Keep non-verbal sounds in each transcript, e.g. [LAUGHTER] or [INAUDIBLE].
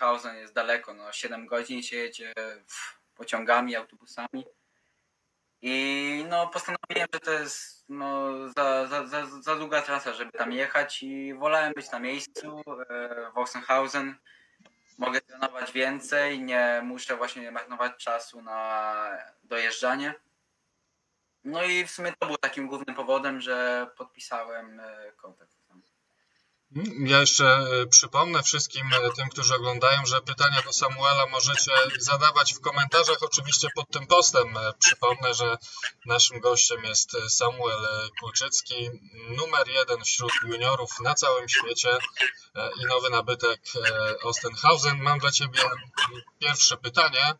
Wolfenhausen jest daleko, no 7 godzin się jedzie pociągami, autobusami. I no postanowiłem, że to jest no, za, za, za, za długa trasa, żeby tam jechać i wolałem być na miejscu e, Wolfenhausen. Mogę trenować więcej, nie muszę właśnie marnować czasu na dojeżdżanie. No i w sumie to był takim głównym powodem, że podpisałem e, kontrakt. Ja jeszcze e, przypomnę wszystkim e, tym, którzy oglądają, że pytania do Samuela możecie zadawać w komentarzach, oczywiście pod tym postem. E, przypomnę, że naszym gościem jest Samuel Kulczycki, numer jeden wśród juniorów na całym świecie i nowy nabytek Ostenhausen. Mam dla Ciebie pierwsze pytanie.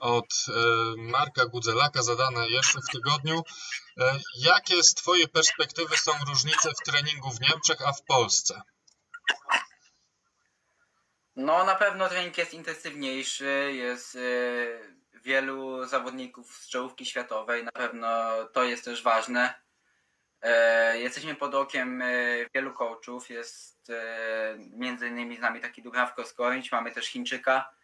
Od Marka Gudzelaka, zadane jeszcze w tygodniu. E, jakie z Twojej perspektywy są różnice w treningu w Niemczech, a w Polsce? No na pewno trening jest intensywniejszy, jest y, wielu zawodników z czołówki światowej, na pewno to jest też ważne. E, jesteśmy pod okiem wielu coachów, jest między innymi z nami taki Dubrawko Skorić, mamy też Chińczyka, E,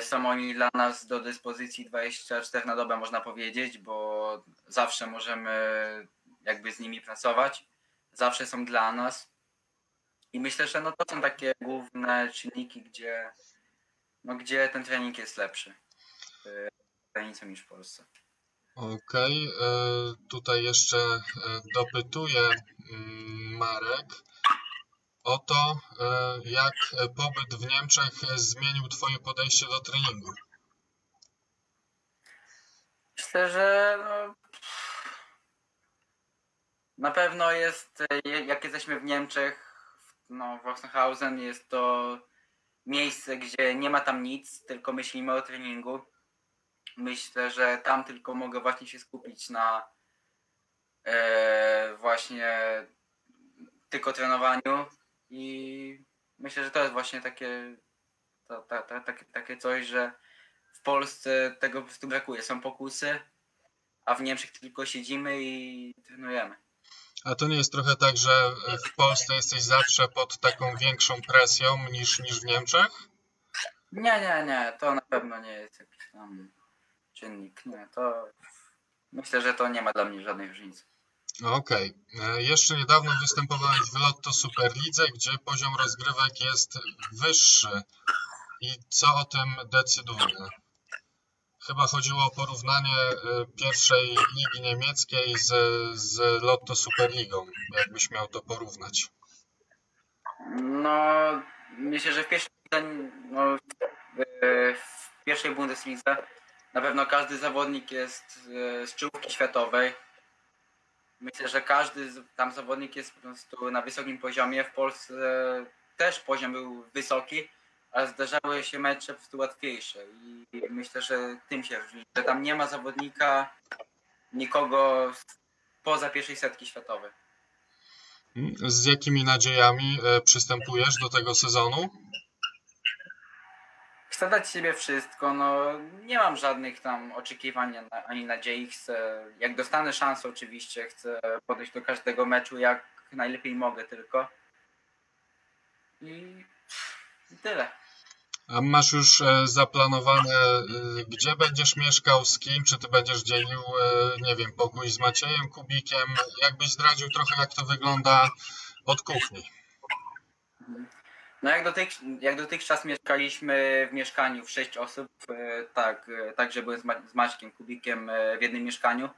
są oni dla nas do dyspozycji 24 na dobę, można powiedzieć, bo zawsze możemy jakby z nimi pracować. Zawsze są dla nas. I myślę, że no to są takie główne czynniki, gdzie, no gdzie ten trening jest lepszy w granicą niż w Polsce. Okej, okay. E, tutaj jeszcze e, dopytuję mm, Marek o to, e, jak pobyt w Niemczech zmienił Twoje podejście do treningu. Myślę, że no, na pewno jest, jak jesteśmy w Niemczech, no, w Rosenhausen jest to miejsce, gdzie nie ma tam nic, tylko myślimy o treningu. Myślę, że tam tylko mogę właśnie się skupić na e, właśnie tylko trenowaniu i myślę, że to jest właśnie takie, to, to, to, takie, takie coś, że w Polsce tego po prostu brakuje. Są pokusy, a w Niemczech tylko siedzimy i trenujemy. A to nie jest trochę tak, że w Polsce jesteś zawsze pod taką większą presją niż, niż w Niemczech? Nie, nie, nie. To na pewno nie jest jakiś tam czynnik. Nie, to myślę, że to nie ma dla mnie żadnej różnicy. Okej. Okay. E, jeszcze niedawno występowałeś w Lotto Superlidze, gdzie poziom rozgrywek jest wyższy. I co o tym decyduje? Chyba chodziło o porównanie e, pierwszej ligi niemieckiej z, z Lotto Superligą, jakbyś miał to porównać. No, myślę, że w pierwszej, no, w pierwszej Bundeslidze na pewno każdy zawodnik jest e, z czołówki światowej Myślę, że każdy tam zawodnik jest po prostu na wysokim poziomie. W Polsce też poziom był wysoki, ale zdarzały się mecze po prostu łatwiejsze i myślę, że tym się różni, że tam nie ma zawodnika, nikogo poza pierwszej setki światowej. Z jakimi nadziejami e, przystępujesz do tego sezonu? Chcę dać siebie wszystko, no nie mam żadnych tam oczekiwań ani nadziei, chcę, jak dostanę szansę oczywiście, chcę podejść do każdego meczu jak najlepiej mogę tylko i, i tyle. A masz już e, zaplanowane, e, gdzie będziesz mieszkał, z kim? Czy ty będziesz dzielił, e, nie wiem, pokój z Maciejem Kubikiem? Jakbyś zdradził trochę, jak to wygląda od kuchni? No jak, dotych, jak dotychczas mieszkaliśmy w mieszkaniu w sześć osób, e, tak, e, tak że byłem z, Ma z Maćkiem Kubikiem e, w jednym mieszkaniu,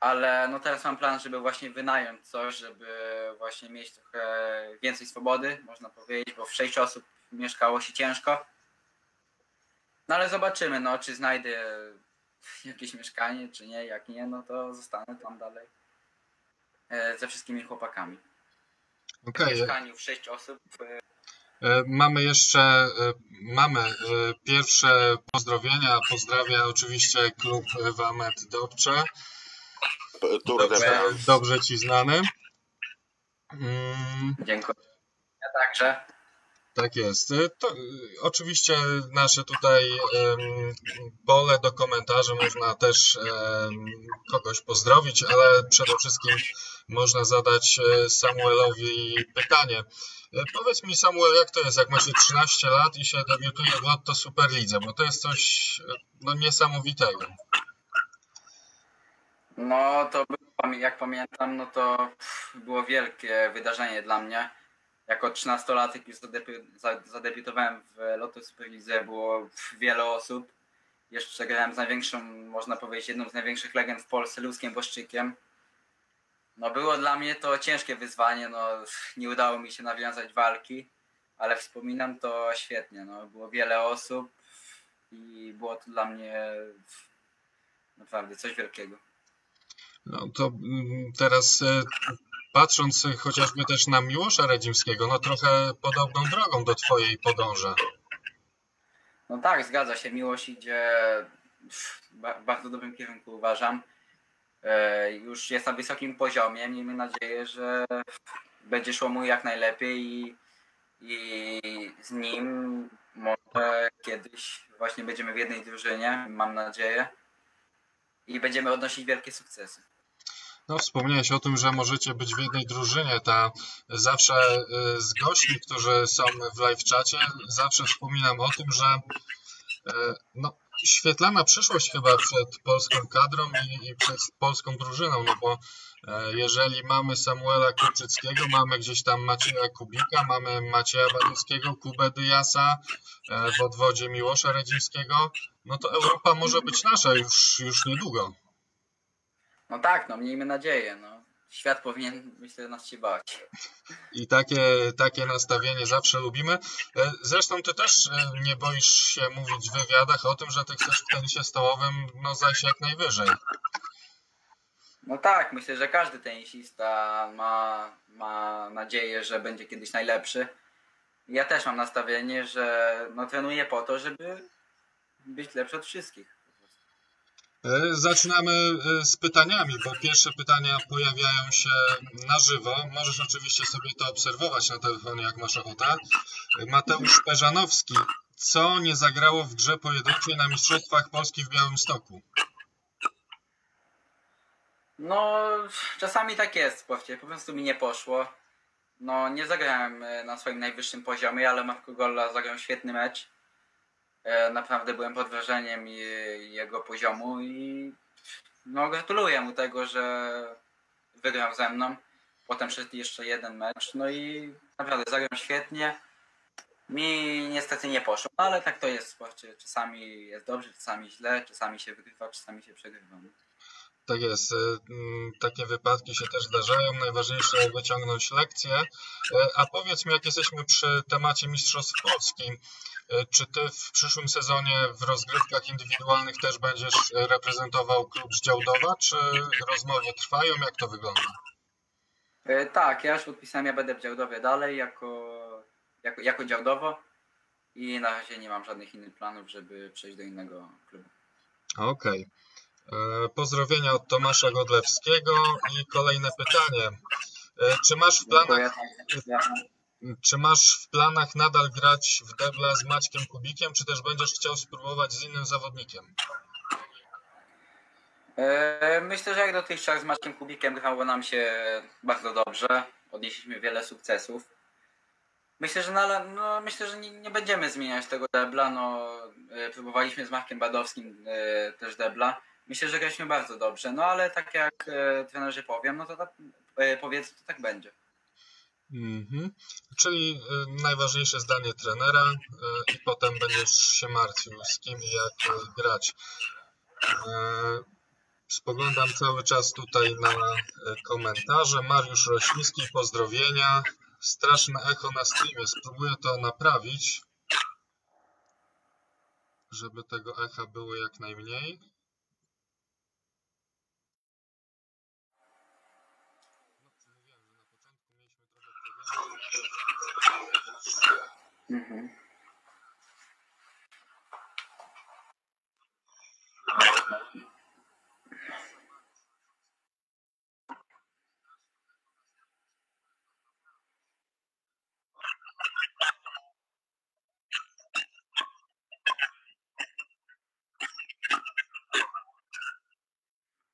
ale no teraz mam plan, żeby właśnie wynająć coś, żeby właśnie mieć trochę więcej swobody, można powiedzieć, bo w sześć osób mieszkało się ciężko. No ale zobaczymy, no czy znajdę jakieś mieszkanie, czy nie, jak nie, no to zostanę tam dalej ze wszystkimi chłopakami. Okay. W mieszkaniu w sześć osób mamy jeszcze e, mamy e, pierwsze pozdrowienia. Pozdrawia oczywiście klub Wamet Dobrze. Dobrze, dobrze ci znany. Mm. Dziękuję. Ja także. Tak jest. To, oczywiście nasze tutaj um, pole do komentarzy można też um, kogoś pozdrowić, ale przede wszystkim można zadać Samuelowi pytanie. Powiedz mi Samuel, jak to jest, jak ma się 13 lat i się debiutuje w Lotto Superlidze, bo to jest coś no, niesamowitego. No to jak pamiętam, no to było wielkie wydarzenie dla mnie. Jako 13-latek już zadebiutowałem w Lotto Superlidze, było wiele osób. Jeszcze grałem z największą, można powiedzieć, jedną z największych legend w Polsce, Luskiem Boszczykiem. No było dla mnie to ciężkie wyzwanie, no nie udało mi się nawiązać walki, ale wspominam to świetnie, no było wiele osób i było to dla mnie naprawdę coś wielkiego. No to mm, teraz e, patrząc chociażby też na Miłosza Radzimskiego, no trochę podobną drogą do twojej podąża. No tak, zgadza się. Miłość idzie w bardzo dobrym kierunku, uważam. E, już jest na wysokim poziomie. Miejmy nadzieję, że będzie szło mu jak najlepiej i, i z nim może kiedyś właśnie będziemy w jednej drużynie, mam nadzieję, i będziemy odnosić wielkie sukcesy. No, wspomniałeś o tym, że możecie być w jednej drużynie. Ta zawsze y, z gośćmi, którzy są w live czacie, zawsze wspominam o tym, że y, no, świetlana przyszłość chyba przed polską kadrą i, i przed polską drużyną, no bo y, jeżeli mamy Samuela Kurczyckiego, mamy gdzieś tam Macieja Kubika, mamy Macieja Badowskiego, Kubę Dyjasa w odwodzie Miłosza Redzińskiego, no to Europa może być nasza już, już niedługo. No tak, no miejmy nadzieję. No. Świat powinien, myślę, nas się bać. I takie, takie nastawienie zawsze lubimy. E, zresztą ty też e, nie boisz się mówić w wywiadach o tym, że ty chcesz w tenisie stołowym no, zajść jak najwyżej. No tak, myślę, że każdy tenisista ma, ma nadzieję, że będzie kiedyś najlepszy. Ja też mam nastawienie, że no, trenuję po to, żeby być lepszy od wszystkich. E, zaczynamy e, z pytaniami, bo pierwsze pytania pojawiają się na żywo. Możesz oczywiście sobie to obserwować na telefonie, jak masz ochotę. Mateusz Peżanowski. Co nie zagrało w grze pojedynczej na Mistrzostwach Polski w Białymstoku? No, czasami tak jest. Po prostu mi nie poszło. No, nie zagrałem e, na swoim najwyższym poziomie, ale Marco Golla zagrał świetny mecz. E, naprawdę byłem pod wrażeniem jego poziomu i no, gratuluję mu tego, że wygrał ze mną. Potem szedł jeszcze jeden mecz, no i naprawdę zagrał świetnie. Mi niestety nie poszło, ale tak to jest w sporcie. Czasami jest dobrze, czasami źle, czasami się wygrywa, czasami się przegrywa. Tak jest. E, takie wypadki się też zdarzają. Najważniejsze wyciągnąć lekcje. E, a powiedz mi, jak jesteśmy przy temacie Mistrzostw Polski, e, czy ty w przyszłym sezonie w rozgrywkach indywidualnych też będziesz reprezentował klub z Działdowa, czy rozmowy trwają? Jak to wygląda? Tak, ja już podpisałem, ja będę w Działdowie dalej jako, jako, jako Działdowo i na razie nie mam żadnych innych planów, żeby przejść do innego klubu. Okej. Okay. E, pozdrowienia od Tomasza Godlewskiego i kolejne pytanie. E, czy masz w planach, czy masz w planach nadal grać w debla z Maćkiem Kubikiem, czy też będziesz chciał spróbować z innym zawodnikiem? E, myślę, że jak dotychczas z Maćkiem Kubikiem grało nam się bardzo dobrze. Odnieśliśmy wiele sukcesów. Myślę, że, no, myślę, że nie, nie, będziemy zmieniać tego debla. No, próbowaliśmy z Markiem Badowskim też debla. Myślę, że graliśmy bardzo dobrze, no ale tak jak e, trenerzy powiem, no to tak, e, powiedz, to tak będzie. Mhm. Czyli e, najważniejsze zdanie trenera e, i potem będziesz się martwił z kim i jak e, grać. Spoglądam cały czas tutaj na komentarze. Mariusz Rośliński, pozdrowienia. Straszne echo na streamie. Spróbuję to naprawić, żeby tego echa było jak najmniej. Mhm.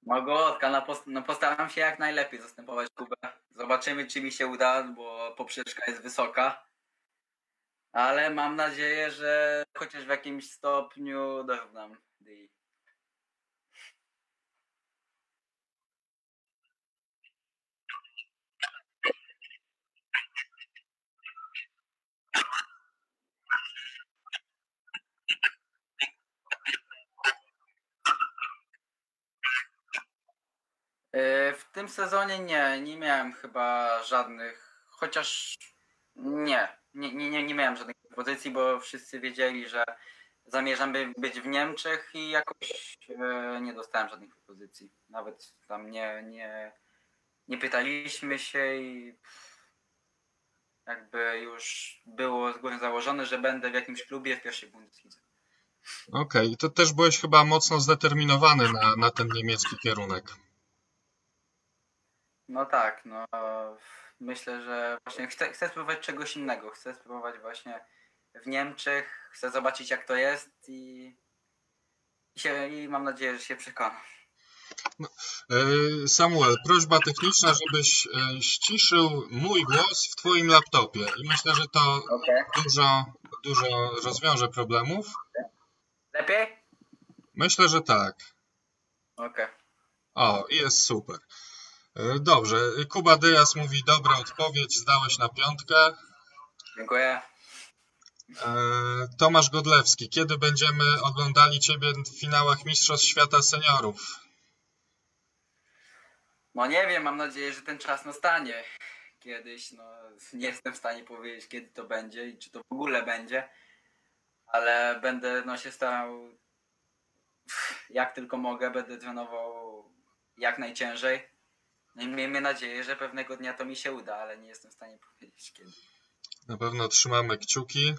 Magotka, no, post no postaram się jak najlepiej zastępować Kubę. Zobaczymy, czy mi się uda, bo poprzeczka jest wysoka. Ale mam nadzieję, że chociaż w jakimś stopniu dorównam Dei. E, w tym sezonie nie, nie miałem chyba żadnych, chociaż nie, nie, nie, nie miałem żadnych pozycji, bo wszyscy wiedzieli, że zamierzam by być w Niemczech i jakoś e, nie dostałem żadnych propozycji. Nawet tam nie, nie, nie pytaliśmy się i jakby już było z góry założone, że będę w jakimś klubie w pierwszej Bundeslidze. Okej, okay. to też byłeś chyba mocno zdeterminowany na, na ten niemiecki kierunek. No tak, no myślę, że właśnie chcę, chcę spróbować czegoś innego. Chcę spróbować właśnie w Niemczech, chcę zobaczyć jak to jest i, i, się, i mam nadzieję, że się przekonam. No, e, Samuel, prośba techniczna, żebyś e, ściszył mój głos w Twoim laptopie i myślę, że to okay. dużo, dużo rozwiąże problemów. Lepiej? Myślę, że tak. Okej. Okay. O, jest super. E, dobrze, Kuba Dyas mówi dobra odpowiedź, zdałeś na piątkę. Dziękuję. E, Tomasz Godlewski, kiedy będziemy oglądali Ciebie w finałach Mistrzostw Świata Seniorów? No nie wiem, mam nadzieję, że ten czas nastanie kiedyś. No, nie jestem w stanie powiedzieć, kiedy to będzie i czy to w ogóle będzie, ale będę no, się starał jak tylko mogę, będę trenował jak najciężej i miejmy nadzieję, że pewnego dnia to mi się uda, ale nie jestem w stanie powiedzieć kiedy. Na pewno trzymamy kciuki.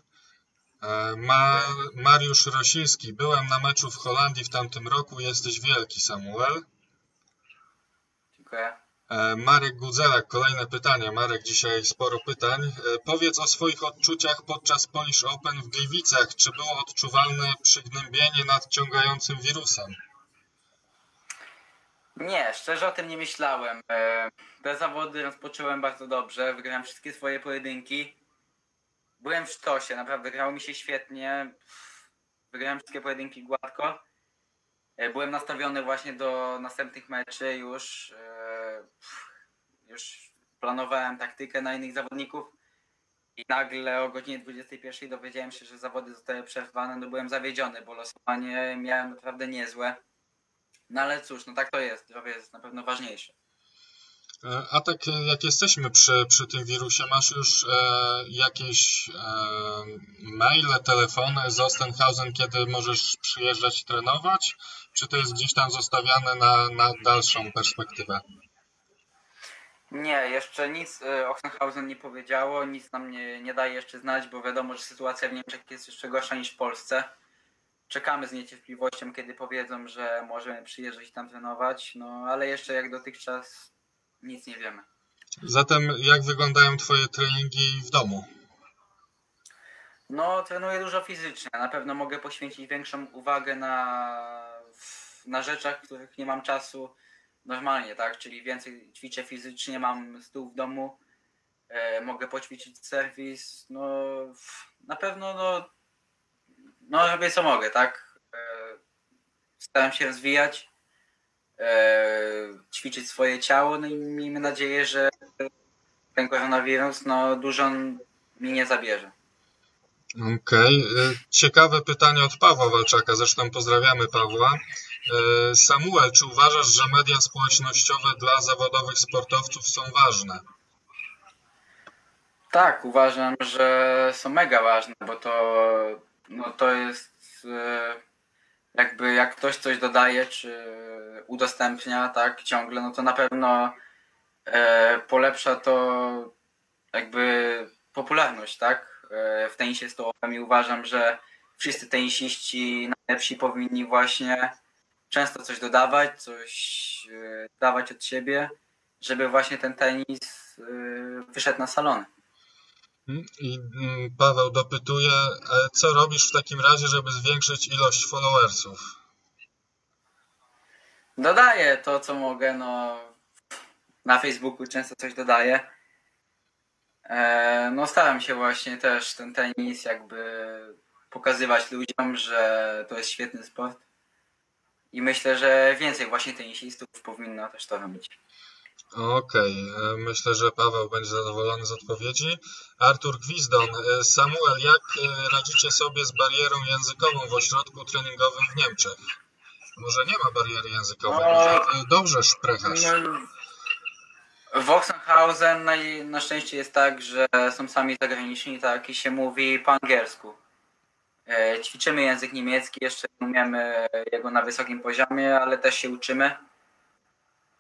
E, ma, Mariusz Rosiński. Byłem na meczu w Holandii w tamtym roku. Jesteś wielki, Samuel. Dziękuję. E, Marek Gudzelak, kolejne pytanie. Marek, dzisiaj sporo pytań. E, powiedz o swoich odczuciach podczas Polish Open w Gliwicach. Czy było odczuwalne przygnębienie nad ciągającym wirusem? Nie, szczerze o tym nie myślałem. E, te zawody rozpocząłem bardzo dobrze, wygrałem wszystkie swoje pojedynki. Byłem w sztosie, naprawdę grało mi się świetnie. Wygrałem wszystkie pojedynki gładko. E, byłem nastawiony właśnie do następnych meczy już. E, już planowałem taktykę na innych zawodników. I nagle o godzinie 21 dowiedziałem się, że zawody zostały przerwane. No byłem zawiedziony, bo losowanie miałem naprawdę niezłe. No ale cóż, no tak to jest. Zdrowie jest na pewno ważniejsze. E, a tak jak jesteśmy przy, przy tym wirusie, masz już e, jakieś e, maile, telefony z Ostenhausen, kiedy możesz przyjeżdżać trenować? Czy to jest gdzieś tam zostawiane na, na dalszą perspektywę? Nie, jeszcze nic e, Ostenhausen nie powiedziało, nic nam nie, nie daje jeszcze znać, bo wiadomo, że sytuacja w Niemczech jest jeszcze gorsza niż w Polsce czekamy z niecierpliwością, kiedy powiedzą, że możemy przyjeżdżać tam trenować, no ale jeszcze jak dotychczas nic nie wiemy. Zatem jak wyglądają Twoje treningi w domu? No, trenuję dużo fizycznie. Na pewno mogę poświęcić większą uwagę na, na rzeczach, których nie mam czasu normalnie, tak? Czyli więcej ćwiczę fizycznie, mam stół w domu, e, mogę poćwiczyć serwis. No, na pewno no, no robię co mogę, tak? E, staram się rozwijać, e, ćwiczyć swoje ciało, no i miejmy nadzieję, że ten koronawirus no, dużo mi nie zabierze. Okej. Okay. E, ciekawe pytanie od Pawła Walczaka, zresztą pozdrawiamy Pawła. Samuel, czy uważasz, że media społecznościowe dla zawodowych sportowców są ważne? Tak, uważam, że są mega ważne, bo to no to jest e, jakby jak ktoś coś dodaje czy udostępnia tak ciągle, no to na pewno e, polepsza to jakby popularność, tak? E, w tenisie stołowym i uważam, że wszyscy tenisiści najlepsi powinni właśnie często coś dodawać, coś dawać od siebie, żeby właśnie ten tenis wyszedł na salony. I mm, Paweł dopytuje, e, co robisz w takim razie, żeby zwiększyć ilość followersów? Dodaję to, co mogę. No, na Facebooku często coś dodaję. E, no staram się właśnie też ten tenis jakby pokazywać ludziom, że to jest świetny sport. I myślę, że więcej właśnie tenisistów powinno też to robić. Okej, okay. myślę, że Paweł będzie zadowolony z odpowiedzi. Artur Gwizdon, e, Samuel, jak e, radzicie sobie z barierą językową w ośrodku treningowym w Niemczech? Może nie ma bariery językowej, no, może dobrze szprechasz. No, w Oxenhausen na, na szczęście jest tak, że są sami zagraniczni, tak i się mówi po angielsku. E, ćwiczymy język niemiecki, jeszcze nie umiemy jego na wysokim poziomie, ale też się uczymy.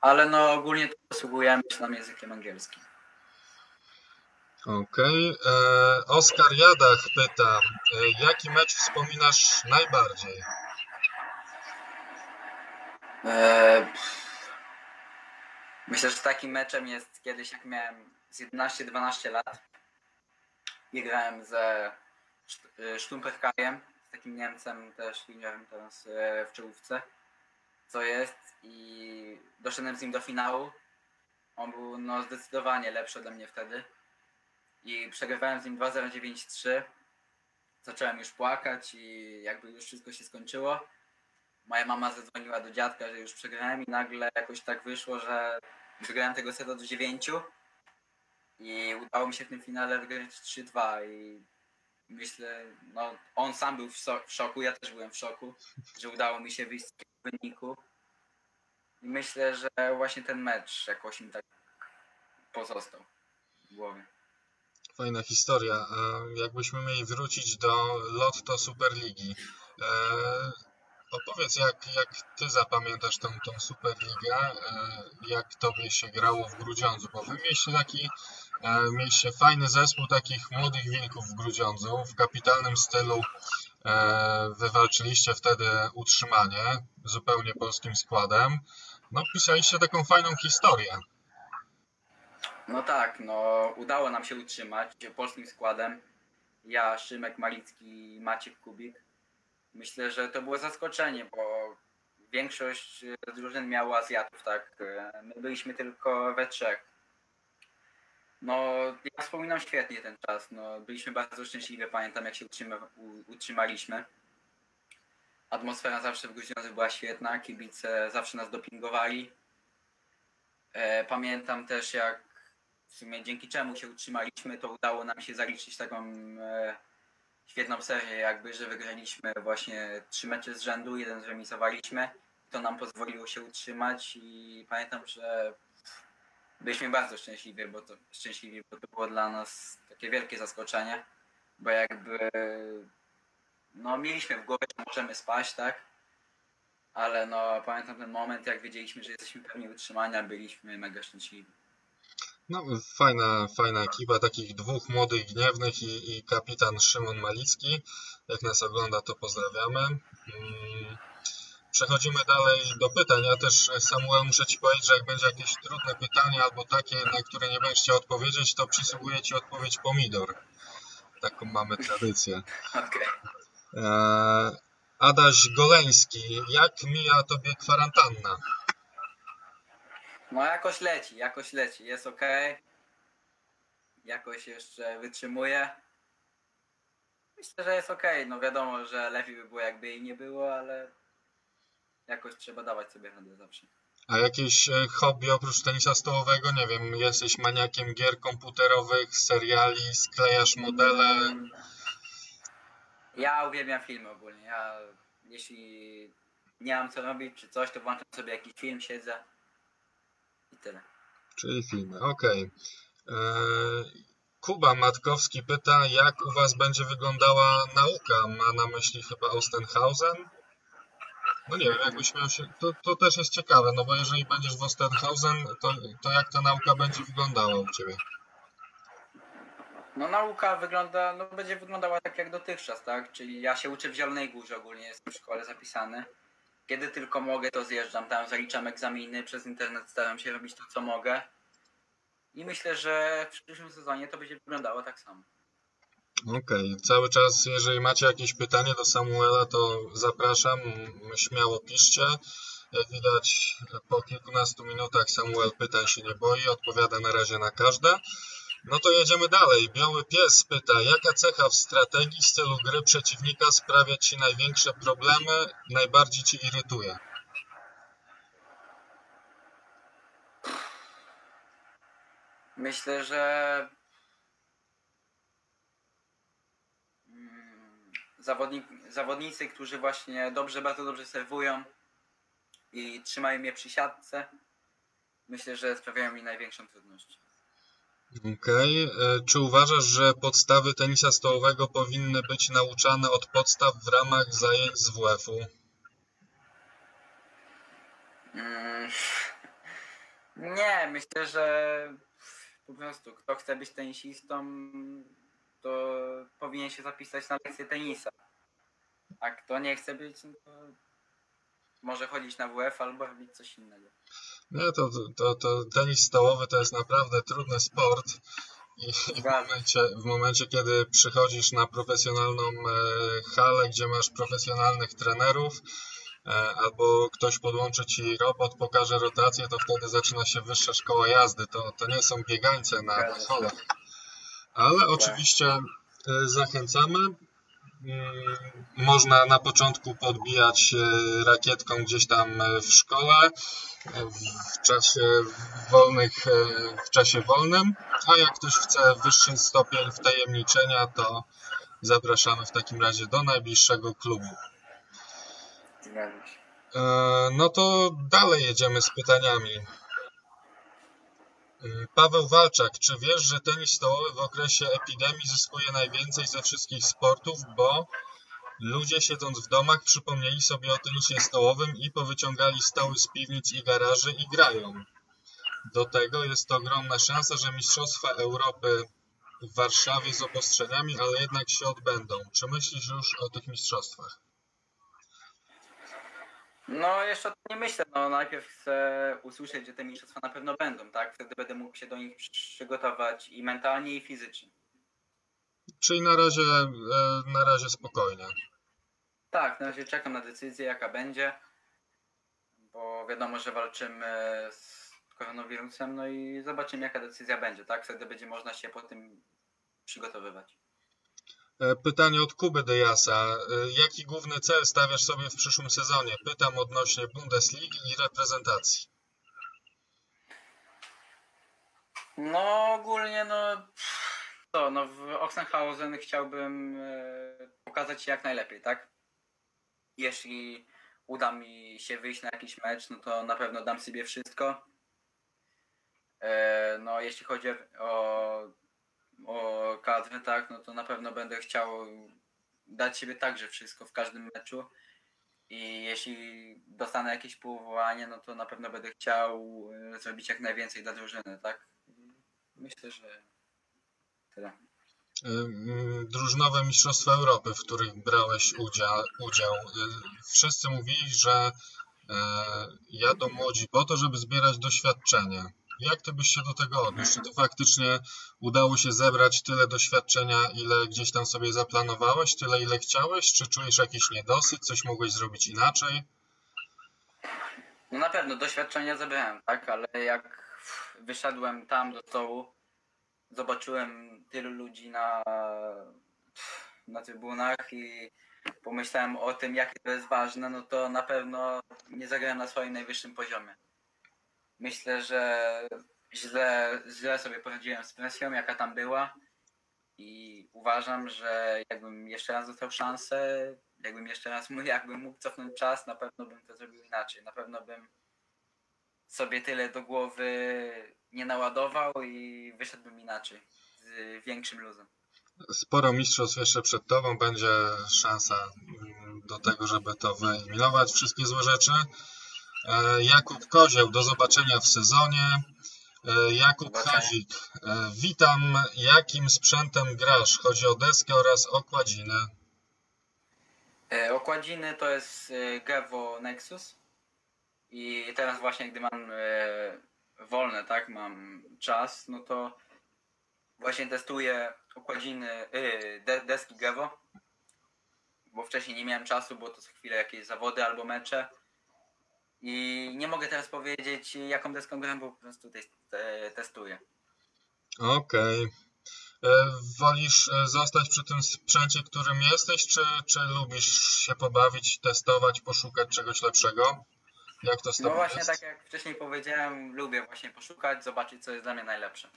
Ale no ogólnie to posługujemy się nam językiem angielskim. Okej. Okay. E, Oskar Jadach pyta, e, jaki mecz wspominasz najbardziej? E, myślę, że takim meczem jest kiedyś, jak miałem z 11-12 lat i grałem ze Sztumperkajem, z takim Niemcem też juniorem teraz w czołówce, co jest i doszedłem z nim do finału. On był no, zdecydowanie lepszy ode mnie wtedy i przegrywałem z nim 2-0-9-3. Zacząłem już płakać i jakby już wszystko się skończyło moja mama zadzwoniła do dziadka, że już przegrałem i nagle jakoś tak wyszło, że wygrałem tego seta do 9 i udało mi się w tym finale wygrać 3-2 i myślę, no on sam był w, w, szoku, ja też byłem w szoku, że udało mi się wyjść z wyniku. I myślę, że właśnie ten mecz jakoś mi tak pozostał w głowie. Fajna historia. Jakbyśmy mieli wrócić do Lotto Superligi. E, Opowiedz, jak, jak ty zapamiętasz tą, tą Superligę, e, jak tobie się grało w Grudziądzu, bo wy mieliście taki, e, mieliście fajny zespół takich młodych wilków w Grudziądzu, w kapitalnym stylu e, wywalczyliście wtedy utrzymanie zupełnie polskim składem. No, pisaliście taką fajną historię. No tak, no udało nam się utrzymać polskim składem. Ja, Szymek Malicki, Maciek Kubik. Myślę, że to było zaskoczenie, bo większość drużyn miała Azjatów, tak? My byliśmy tylko we trzech. No, ja wspominam świetnie ten czas. No, byliśmy bardzo szczęśliwi, pamiętam jak się utrzyma, utrzymaliśmy. Atmosfera zawsze w Gruźniądzu była świetna, kibice zawsze nas dopingowali. E, pamiętam też jak w sumie dzięki czemu się utrzymaliśmy, to udało nam się zaliczyć taką e, świetną serię jakby, że wygraliśmy właśnie trzy mecze z rzędu, jeden zremisowaliśmy. To nam pozwoliło się utrzymać i pamiętam, że byliśmy bardzo szczęśliwi, bo to, szczęśliwi, bo to było dla nas takie wielkie zaskoczenie, bo jakby no mieliśmy w głowie, że możemy spaść, tak? Ale no pamiętam ten moment, jak wiedzieliśmy, że jesteśmy pewni utrzymania, byliśmy mega szczęśliwi. No, fajna, fajna ekipa, takich dwóch młodych gniewnych i, i kapitan Szymon Malicki. Jak nas ogląda, to pozdrawiamy. Mm, przechodzimy dalej do pytań. Ja też, Samuel, muszę Ci powiedzieć, że jak będzie jakieś trudne pytanie albo takie, na które nie będziesz chciał odpowiedzieć, to przysługuje Ci odpowiedź pomidor. Taką mamy tradycję. Okay. E, Adaś Goleński, jak mija Tobie kwarantanna? No jakoś leci, jakoś leci, jest ok. Jakoś jeszcze wytrzymuje. Myślę, że jest ok. No wiadomo, że lepiej by było jakby jej nie było, ale jakoś trzeba dawać sobie radę zawsze. A jakieś e, hobby oprócz tenisa stołowego? Nie wiem, jesteś maniakiem gier komputerowych, seriali, sklejasz modele? Ja uwielbiam filmy ogólnie. Ja jeśli nie mam co robić czy coś, to włączam sobie jakiś film, siedzę tyle. Czyli filmy, okej. Okay. E, Kuba Matkowski pyta, jak u Was będzie wyglądała nauka? Ma na myśli chyba Ostenhausen? No nie jakbyś miał się... To, to też jest ciekawe, no bo jeżeli będziesz w Ostenhausen, to, to jak ta nauka będzie wyglądała u Ciebie? No nauka wygląda, no będzie wyglądała tak jak dotychczas, tak? Czyli ja się uczę w Zielonej Górze ogólnie, jestem w szkole zapisany. Kiedy tylko mogę, to zjeżdżam tam, zaliczam egzaminy, przez internet staram się robić to, co mogę. I myślę, że w przyszłym sezonie to będzie wyglądało tak samo. Okej, okay. cały czas, jeżeli macie jakieś pytanie do Samuela, to zapraszam, śmiało piszcie. Jak widać, po kilkunastu minutach Samuel pytań się nie boi, odpowiada na razie na każde. No to jedziemy dalej. Biały Pies pyta, jaka cecha w strategii stylu gry przeciwnika sprawia Ci największe problemy, najbardziej Ci irytuje? Myślę, że zawodnik, zawodnicy, którzy właśnie dobrze, bardzo dobrze serwują i trzymają mnie przy siatce, myślę, że sprawiają mi największą trudność. Okej. Okay. Czy uważasz, że podstawy tenisa stołowego powinny być nauczane od podstaw w ramach zajęć z WF-u? Mm, [LAUGHS] nie, myślę, że po prostu kto chce być tenisistą, to powinien się zapisać na lekcję tenisa. A kto nie chce być, no to może chodzić na WF albo robić coś innego. Nie, to, to, to tenis stołowy to jest naprawdę trudny sport. I, w, momencie, w momencie, kiedy przychodzisz na profesjonalną e, halę, gdzie masz profesjonalnych trenerów, e, albo ktoś podłączy ci robot, pokaże rotację, to wtedy zaczyna się wyższa szkoła jazdy. To, to nie są biegańce na, na. Ale oczywiście e, zachęcamy. Mm, można na początku podbijać e, rakietką gdzieś tam e, w szkole, w czasie wolnych, w czasie wolnym, a jak ktoś chce wyższy stopień wtajemniczenia, to zapraszamy w takim razie do najbliższego klubu. No to dalej jedziemy z pytaniami. Paweł Walczak, czy wiesz, że tenis stołowy w okresie epidemii zyskuje najwięcej ze wszystkich sportów, bo ludzie siedząc w domach przypomnieli sobie o tenisie stołowym i powyciągali stoły z piwnic i garaży i grają. Do tego jest to ogromna szansa, że Mistrzostwa Europy w Warszawie z obostrzeniami, ale jednak się odbędą. Czy myślisz już o tych mistrzostwach? No, jeszcze o tym nie myślę. No, najpierw chcę usłyszeć, że te mistrzostwa na pewno będą, tak? Wtedy będę mógł się do nich przygotować i mentalnie, i fizycznie. Czyli na razie, e, na razie spokojnie. Tak, na razie czekam na decyzję, jaka będzie, bo wiadomo, że walczymy z koronawirusem, no i zobaczymy, jaka decyzja będzie, tak? Wtedy będzie można się po tym przygotowywać. E, pytanie od Kuby Dejasa. E, jaki główny cel stawiasz sobie w przyszłym sezonie? Pytam odnośnie Bundesligi i reprezentacji. No ogólnie no to, no w Oxenhausen chciałbym e, pokazać się jak najlepiej, tak? Jeśli uda mi się wyjść na jakiś mecz, no to na pewno dam sobie wszystko. No jeśli chodzi o o kadrę, tak, no to na pewno będę chciał dać siebie także wszystko w każdym meczu. I jeśli dostanę jakieś powołanie, no to na pewno będę chciał e, zrobić jak najwięcej dla drużyny, tak? Myślę, że tyle. Drużynowe Mistrzostwa Europy, w których brałeś udział, udział. Wszyscy mówili, że e, jadą młodzi po to, żeby zbierać doświadczenie. Jak ty byś się do tego odniósł? Czy to faktycznie udało się zebrać tyle doświadczenia, ile gdzieś tam sobie zaplanowałeś, tyle ile chciałeś? Czy czujesz jakiś niedosyt, coś mogłeś zrobić inaczej? No na pewno doświadczenia zebrałem, tak, ale jak wyszedłem tam do stołu, zobaczyłem tylu ludzi na, na trybunach i pomyślałem o tym, jakie to jest ważne, no to na pewno nie zagrałem na swoim najwyższym poziomie. Myślę, że źle, źle sobie poradziłem z presją, jaka tam była. I uważam, że jakbym jeszcze raz dostał szansę, jakbym jeszcze raz jakbym mógł cofnąć czas, na pewno bym to zrobił inaczej. Na pewno bym sobie tyle do głowy nie naładował i wyszedłbym inaczej, z większym luzem. Sporo mistrzostw jeszcze przed tobą, będzie szansa do tego, żeby to wyeliminować, wszystkie złe rzeczy. E, Jakub Kozioł, do zobaczenia w sezonie. E, Jakub Hazik, e, witam. Jakim sprzętem grasz? Chodzi o deskę oraz okładziny. Okładziny to jest Gevo Nexus. I teraz właśnie, gdy mam wolne, tak, mam czas, no to właśnie testuję okładziny, deski Gevo. Bo wcześniej nie miałem czasu, bo to co chwilę jakieś zawody albo mecze i nie mogę teraz powiedzieć, jaką deską gram, bo po prostu te, te, testuję. Okej. E, Wolisz e, zostać przy tym sprzęcie, którym jesteś, czy, czy lubisz się pobawić, testować, poszukać czegoś lepszego? Jak to z No właśnie jest? tak jak wcześniej powiedziałem, lubię właśnie poszukać, zobaczyć co jest dla mnie najlepsze.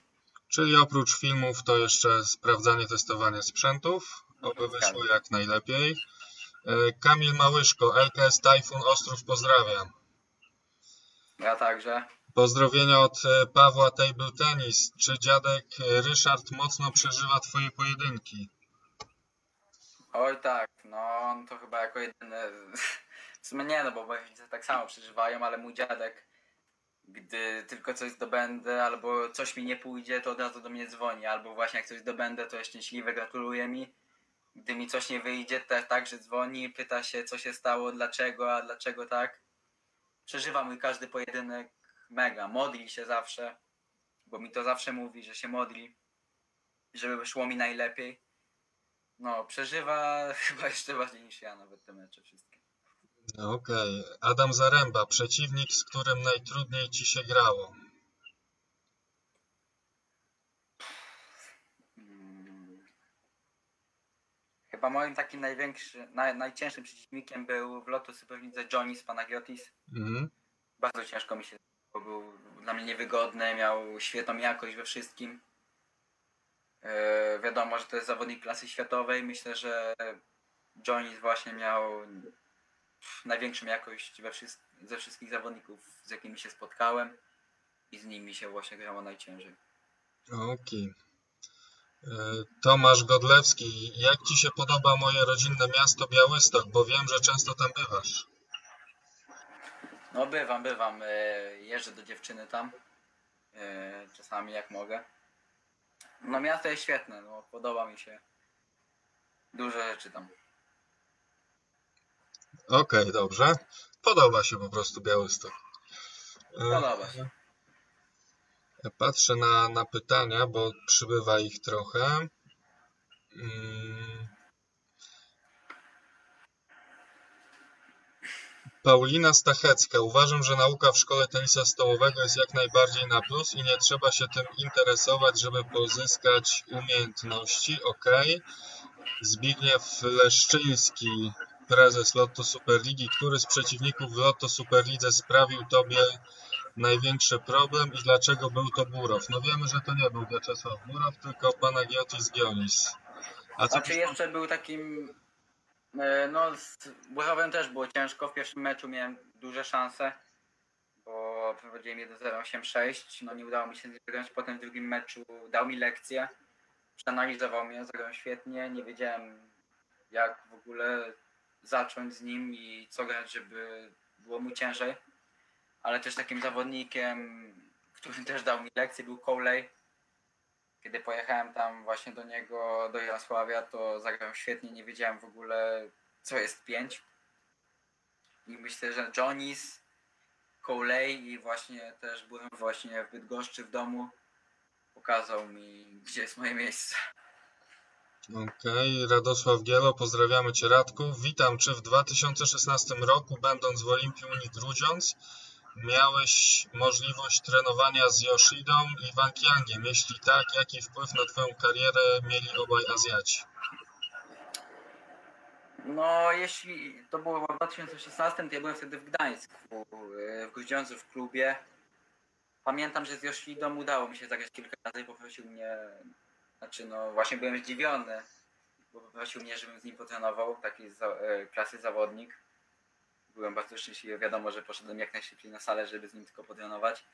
Czyli oprócz filmów to jeszcze sprawdzanie, testowanie sprzętów, oby Zgadza wyszło jak najlepiej. E, Kamil Małyszko, LKS Typhoon Ostrów pozdrawia. Ja także. Pozdrowienia od e, Pawła Table Tennis. Czy dziadek e, Ryszard mocno przeżywa twoje pojedynki? Oj tak, no on to chyba jako jedyny, [LAUGHS] w sumie nie no, bo rodzice tak samo przeżywają, ale mój dziadek, gdy tylko coś zdobędę albo coś mi nie pójdzie, to od razu do mnie dzwoni, albo właśnie jak coś zdobędę, to jest szczęśliwy, gratuluje mi. Gdy mi coś nie wyjdzie, to także dzwoni, pyta się co się stało, dlaczego, a dlaczego tak. Przeżywa mój każdy pojedynek mega, modli się zawsze, bo mi to zawsze mówi, że się modli, żeby wyszło mi najlepiej. No, przeżywa [LAUGHS] chyba jeszcze bardziej niż ja nawet te mecze wszystkie. Okej. Adam Zaręba, przeciwnik, z którym najtrudniej ci się grało. Chyba moim takim największym, naj, najcięższym przeciwnikiem był w lotu Superlidze Johnny z Panagiotis. Mhm. Bardzo ciężko mi się bo był dla mnie niewygodny, miał świetną jakość we wszystkim. E, wiadomo, że to jest zawodnik klasy światowej. Myślę, że Johnny właśnie miał największą jakość we wszyst- ze wszystkich zawodników, z jakimi się spotkałem i z nimi się właśnie grało najciężej. Okej. E, Tomasz Godlewski, jak ci się podoba moje rodzinne miasto Białystok, bo wiem, że często tam bywasz. No bywam, bywam. E, jeżdżę do dziewczyny tam. E, czasami jak mogę. No miasto jest świetne, no podoba mi się. Dużo rzeczy tam. Okej, dobrze. Podoba się po prostu Białystok. E, Podoba się. Patrzę na, na pytania, bo przybywa ich trochę. Mm. Paulina Stachecka. Uważam, że nauka w szkole tenisa stołowego jest jak najbardziej na plus i nie trzeba się tym interesować, żeby pozyskać umiejętności. Ok. Zbigniew Leszczyński, prezes Lotto Superligi. Który z przeciwników w Lotto Superlidze sprawił Tobie największy problem i dlaczego był to Burow? No wiemy, że to nie był Wiaczesław Burow, tylko Panagiotis Gionis. A co Znaczy jeszcze był takim... e, No z Burowem też było ciężko. W pierwszym meczu miałem duże szanse, bo prowadziłem 1-0-8-6. No nie udało mi się zagrać. Potem w drugim meczu dał mi lekcję. Przeanalizował mnie, zagrałem świetnie. Nie wiedziałem jak w ogóle zacząć z nim i co grać, żeby było mu ciężej. Ale też takim zawodnikiem, który też dał mi lekcję, był Coley. Kiedy pojechałem tam właśnie do niego, do Jarosławia, to zagrałem świetnie, nie wiedziałem w ogóle co jest pięć. I myślę, że Johnny's, Coley i właśnie też byłem właśnie w Bydgoszczy w domu, pokazał mi gdzie jest moje miejsce. Okej, Radosław Gielo, pozdrawiamy Cię Radku. Witam, czy w 2016 roku, będąc w Olimpii Unii Grudziądz, miałeś możliwość trenowania z Yoshidą i Wang Yangiem? Jeśli tak, jaki wpływ na Twoją karierę mieli obaj Azjaci? No, jeśli to było w 2016, to ja byłem wtedy w Gdańsku, e, w Grudziądzu w klubie. Pamiętam, że z Joshidą udało mi się zagrać kilka razy i poprosił mnie, znaczy no właśnie byłem zdziwiony, bo poprosił mnie, żebym z nim potrenował, taki za, e, klasy zawodnik. Byłem bardzo szczęśliwy, wiadomo, że poszedłem jak najszybciej na salę, żeby z nim tylko potrenować.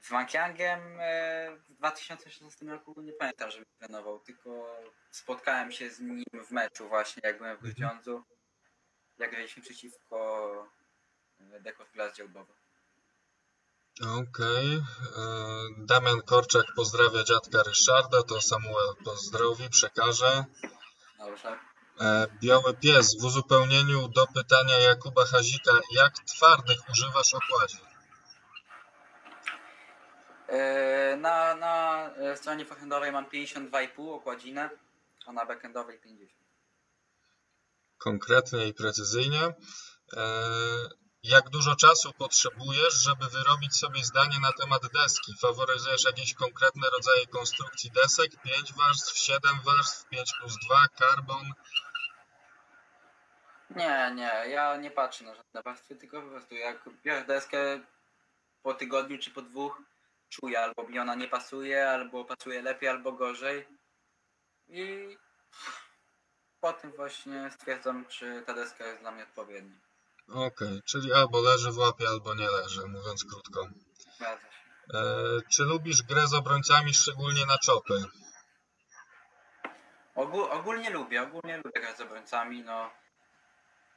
Z Wankiangiem e, w 2016 roku nie pamiętam, żebym trenował, tylko spotkałem się z nim w meczu właśnie, jak byłem w Grudziądzu. Jak graliśmy przeciwko e, Dekos Glass Działdowa. Okej, e, Damian Korczak pozdrawia dziadka Ryszarda, to Samuel pozdrowi, przekaże. Dobrze. E, Biały pies w uzupełnieniu do pytania Jakuba Hazika, jak twardych używasz okładzie? Na, na e, stronie forehandowej mam 52,5 okładzinę, a na backendowej 50. Konkretnie i precyzyjnie. E, Jak dużo czasu potrzebujesz, żeby wyrobić sobie zdanie na temat deski? Faworyzujesz jakieś konkretne rodzaje konstrukcji desek? 5 warstw, 7 warstw, 5 plus 2, carbon? Nie, nie, ja nie patrzę na żadne warstwy, tylko po prostu jak biorę deskę po tygodniu czy po dwóch, czuję albo mi ona nie pasuje, albo pasuje lepiej, albo gorzej. I po tym właśnie stwierdzam, czy ta deska jest dla mnie odpowiednia. Okej, czyli albo leży w łapie, albo nie leży, mówiąc krótko. Zgadza się. E, czy lubisz grę z obrońcami, szczególnie na czopy? Ogól, ogólnie lubię, ogólnie lubię grać z obrońcami, no.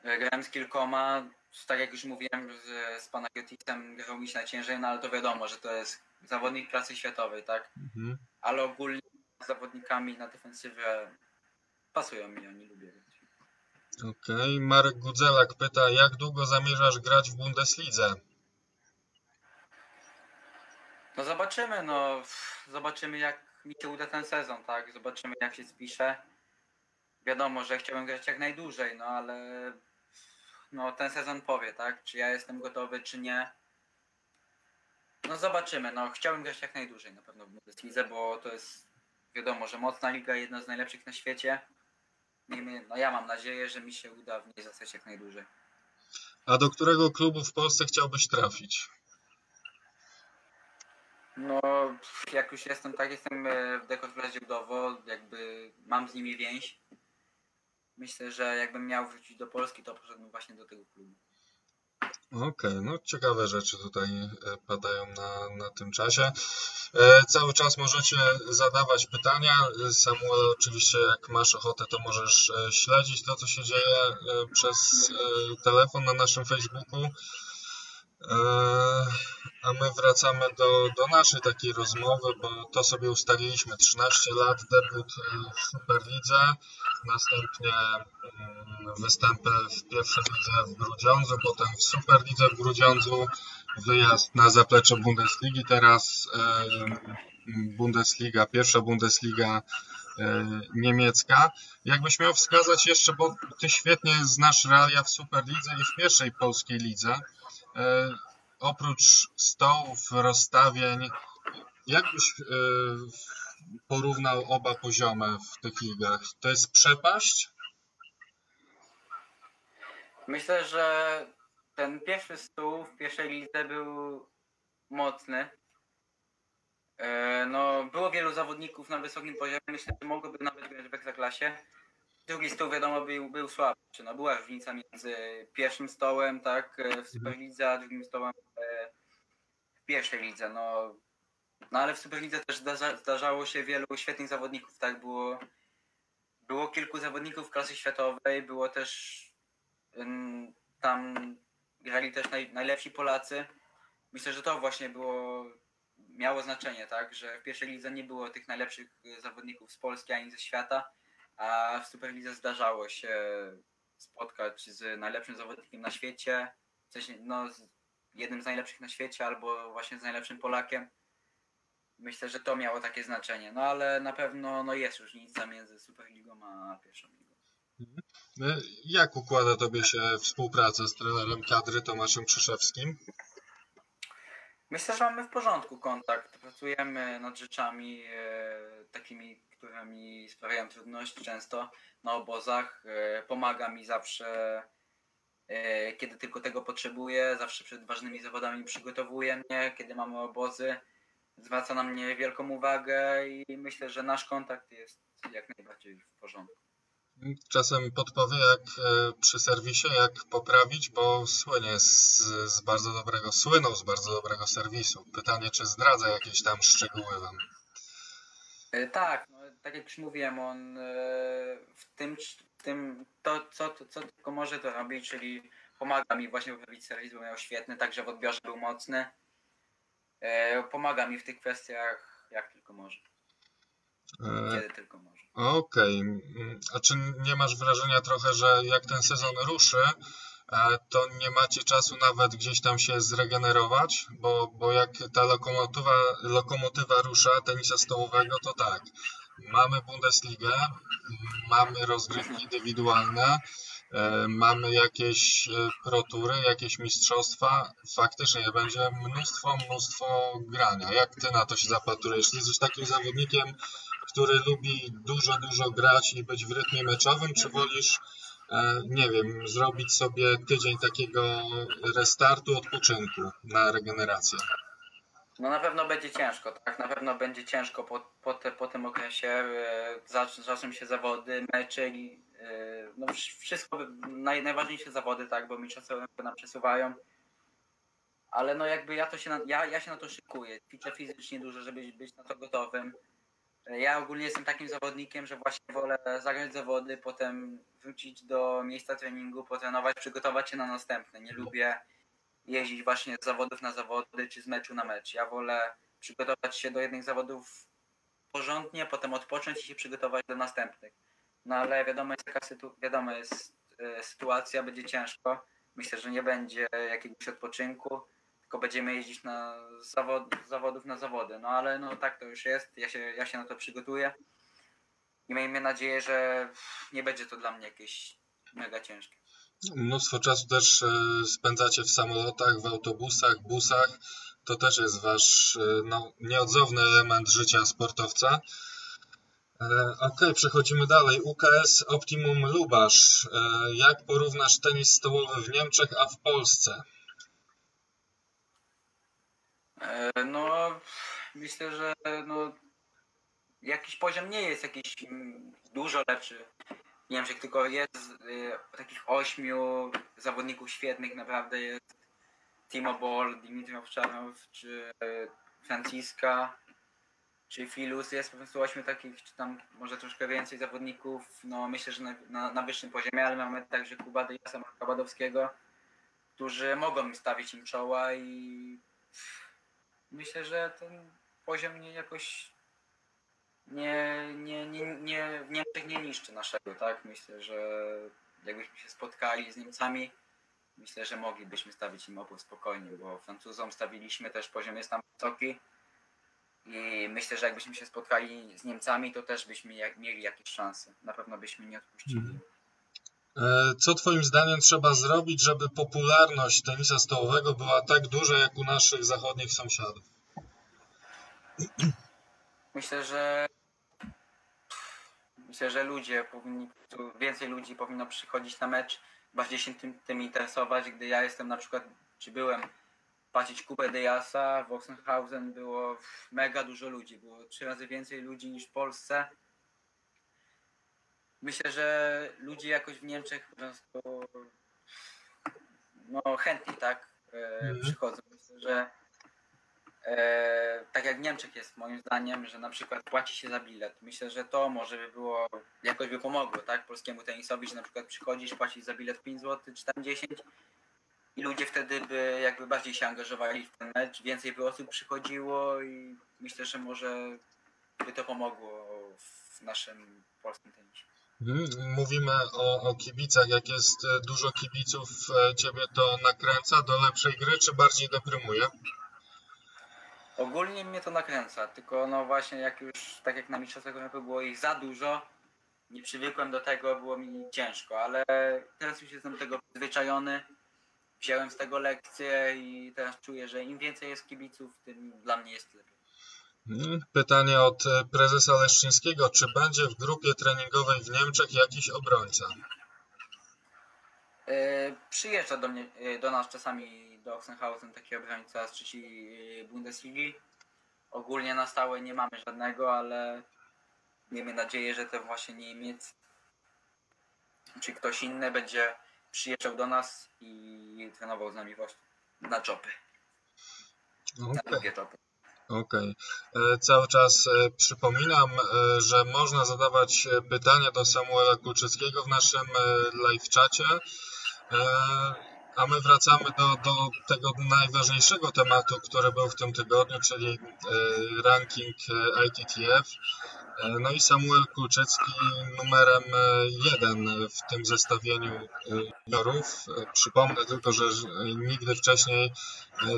E, Grałem z kilkoma, tak jak już mówiłem, z, z Panagiotisem grał mi się najciężej, no ale to wiadomo, że to jest zawodnik klasy światowej, tak? Mhm. Ale ogólnie z zawodnikami na defensywę pasują mi, oni lubię grać. Okej, Marek Gudzelak pyta, jak długo zamierzasz grać w Bundeslidze? No zobaczymy, no zobaczymy jak mi się uda ten sezon, tak? Zobaczymy jak się spisze. Wiadomo, że chciałbym grać jak najdłużej, no ale no ten sezon powie, tak? Czy ja jestem gotowy, czy nie. No zobaczymy, no chciałbym grać jak najdłużej na pewno w Bundeslidze, bo to jest wiadomo, że mocna liga, jedna z najlepszych na świecie. Miejmy, no ja mam nadzieję, że mi się uda w niej zostać jak najdłużej. A do którego klubu w Polsce chciałbyś trafić? No, jak już jestem, tak jestem e, w Dekorplazie Głodowo, jakby mam z nimi więź. Myślę, że jakbym miał wrócić do Polski, to poszedłbym właśnie do tego klubu. Okej, no ciekawe rzeczy tutaj e, padają na, na tym czasie. E, cały czas możecie zadawać pytania. Samuel, oczywiście jak masz ochotę, to możesz e, śledzić to, co się dzieje przez telefon na naszym Facebooku. A my wracamy do, do naszej takiej rozmowy, bo to sobie ustaliliśmy. 13 lat, debiut e, w Superlidze, następnie mm, występy w pierwszej lidze w Grudziądzu, potem w Superlidze w Grudziądzu, wyjazd na zaplecze Bundesligi, teraz e, Bundesliga, pierwsza Bundesliga e, niemiecka. Jakbyś miał wskazać jeszcze, bo ty świetnie znasz realia w Superlidze i w pierwszej polskiej lidze, oprócz stołów, rozstawień, jak byś e, porównał oba poziomy w tych ligach? To jest przepaść? Myślę, że ten pierwszy stół w pierwszej lidze był mocny. E, No, było wielu zawodników na wysokim poziomie. Myślę, że mogłoby nawet grać w Ekstraklasie. Drugi stół, wiadomo, był, był słabszy. No, była różnica między pierwszym stołem, tak, e, w Superlidze, a drugim stołem e, w pierwszej lidze. No, no ale w Superlidze też zdarza, zdarzało się wielu świetnych zawodników, tak, było, było kilku zawodników klasy światowej, było też ym, tam grali też naj, najlepsi Polacy. Myślę, że to właśnie było, miało znaczenie, tak, że w pierwszej lidze nie było tych najlepszych y, zawodników z Polski ani ze świata, a w Superlidze zdarzało się spotkać z najlepszym zawodnikiem na świecie, w sensie, no, z jednym z najlepszych na świecie, albo właśnie z najlepszym Polakiem. Myślę, że to miało takie znaczenie, no ale na pewno no, jest różnica między Superligą a pierwszą ligą. E, Jak układa tobie się współpraca z trenerem kadry Tomaszem Krzyszewskim? Myślę, że mamy w porządku kontakt. Pracujemy nad rzeczami e, takimi, które mi sprawiają trudności często na obozach. E, pomaga mi zawsze, e, kiedy tylko tego potrzebuję. Zawsze przed ważnymi zawodami przygotowuje mnie, kiedy mamy obozy. Zwraca na mnie wielką uwagę i myślę, że nasz kontakt jest jak najbardziej w porządku. Czasem podpowie, jak e, przy serwisie, jak poprawić, bo słynie z, z bardzo dobrego, słynął z bardzo dobrego serwisu. Pytanie, czy zdradza jakieś tam szczegóły wam? E, Tak, no, tak jak już mówiłem, on e, w tym, w tym to, co, co tylko może to robi, czyli pomaga mi właśnie poprawić serwis, bo miał świetny, także w odbiorze był mocny. Pomaga mi w tych kwestiach jak tylko może, kiedy tylko może. Okej. Mm, A czy nie masz wrażenia trochę, że jak ten sezon ruszy, e, to nie macie czasu nawet gdzieś tam się zregenerować? Bo, bo jak ta lokomotywa, lokomotywa rusza tenisa stołowego, to tak. Mamy Bundesligę, mamy rozgrywki indywidualne, e, mamy jakieś e, protury, jakieś mistrzostwa, faktycznie będzie mnóstwo, mnóstwo grania. Jak ty na to się zapatrujesz? Jesteś takim zawodnikiem, który lubi dużo, dużo grać i być w rytmie meczowym, czy wolisz, nie wiem, zrobić sobie tydzień takiego restartu, odpoczynku na regenerację? No na pewno będzie ciężko, tak? Na pewno będzie ciężko po, po, te, po tym okresie. E, zaczną się zawody, mecze i e, no wszystko, naj, najważniejsze zawody, tak? Bo mistrzostwa nam przesuwają. Ale no jakby ja to się na, ja, ja się na to szykuję. Ćwiczę fizycznie dużo, żeby być na to gotowym. E, ja ogólnie jestem takim zawodnikiem, że właśnie wolę zagrać zawody, potem wrócić do miejsca treningu, potrenować, przygotować się na następne. Nie lubię jeździć właśnie z zawodów na zawody, czy z meczu na mecz. Ja wolę przygotować się do jednych zawodów porządnie, potem odpocząć i się przygotować do następnych. No ale wiadomo jest taka sytu wiadomo jest y, sytuacja, będzie ciężko. Myślę, że nie będzie jakiegoś odpoczynku, tylko będziemy jeździć na zawod, zawodów na zawody. No ale no tak to już jest, ja się, ja się na to przygotuję i miejmy nadzieję, że nie będzie to dla mnie jakieś mega ciężkie. Mnóstwo czasu też e, spędzacie w samolotach, w autobusach, busach. To też jest wasz e, no, nieodzowny element życia sportowca. E, ok, przechodzimy dalej. UKS Optimum Lubasz. Jak porównasz tenis stołowy w Niemczech, a w Polsce? No, myślę, że no, jakiś poziom nie jest jakiś mm, dużo lepszy nie wiem, że tylko jest y, takich ośmiu zawodników świetnych, naprawdę jest Timo Boll, Dimitrij Owczarnow, czy y, Franciska, czy Filus. Jest po prostu ośmiu takich, czy tam może troszkę więcej zawodników, no myślę, że na, na, na wyższym poziomie, ale mamy także Kuba Dyasa, Marka Badowskiego, którzy mogą stawić im czoła i myślę, że ten poziom nie jakoś nie, nie, nie, nie, w Niemczech nie niszczy naszego, tak? Myślę, że jakbyśmy się spotkali z Niemcami, myślę, że moglibyśmy stawić im opór spokojnie, bo Francuzom stawiliśmy też poziom jest tam wysoki i myślę, że jakbyśmy się spotkali z Niemcami, to też byśmy mieli jakieś szanse. Na pewno byśmy nie odpuścili. E, co Twoim zdaniem trzeba zrobić, żeby popularność tenisa stołowego była tak duża jak u naszych zachodnich sąsiadów? Myślę, że Myślę, że ludzie powinni, więcej ludzi powinno przychodzić na mecz, bardziej się tym, tym interesować. Gdy ja jestem na przykład, czy byłem patrzeć Kubę Dejasa, w Oxenhausen było mega dużo ludzi, było trzy razy więcej ludzi niż w Polsce. Myślę, że ludzie jakoś w Niemczech po prostu no, chętnie tak e, mm. przychodzą. Myślę, że E, tak jak w Niemczech jest moim zdaniem, że na przykład płaci się za bilet. Myślę, że to może by było, jakoś by pomogło, tak, polskiemu tenisowi, że na przykład przychodzisz, płacisz za bilet 5 zł czy tam 10 i ludzie wtedy by jakby bardziej się angażowali w ten mecz, więcej by osób przychodziło i myślę, że może by to pomogło w naszym polskim tenisie. Mhm, mówimy o, o kibicach. Jak jest e, dużo kibiców, e, ciebie to nakręca do lepszej gry, czy bardziej deprymuje? Ogólnie mnie to nakręca, tylko no właśnie jak już, tak jak na Mistrzostwach Europy było ich za dużo, nie przywykłem do tego, było mi ciężko, ale teraz już jestem tego przyzwyczajony, wziąłem z tego lekcję i teraz czuję, że im więcej jest kibiców, tym dla mnie jest lepiej. Hmm, pytanie od e, prezesa Leszczyńskiego. Czy będzie w grupie treningowej w Niemczech jakiś obrońca? Yy, przyjeżdża do, mnie, yy, do nas czasami do Oxenhausen taki obrońca z trzeciej Bundesligi. Ogólnie na stałe nie mamy żadnego, ale miejmy nadzieję, że ten właśnie Niemiec czy ktoś inny będzie przyjeżdżał do nas i trenował z nami właśnie na czopy. Okay. Na drugie czopy. Okej. Okay. E, cały czas e, przypominam, e, że można zadawać pytania do Samuela Kulczyckiego w naszym live czacie. A my wracamy do, do tego najważniejszego tematu, który był w tym tygodniu, czyli ranking ITTF. E, no i Samuel Kulczycki numerem jeden w tym zestawieniu juniorów. Przypomnę tylko, że nigdy wcześniej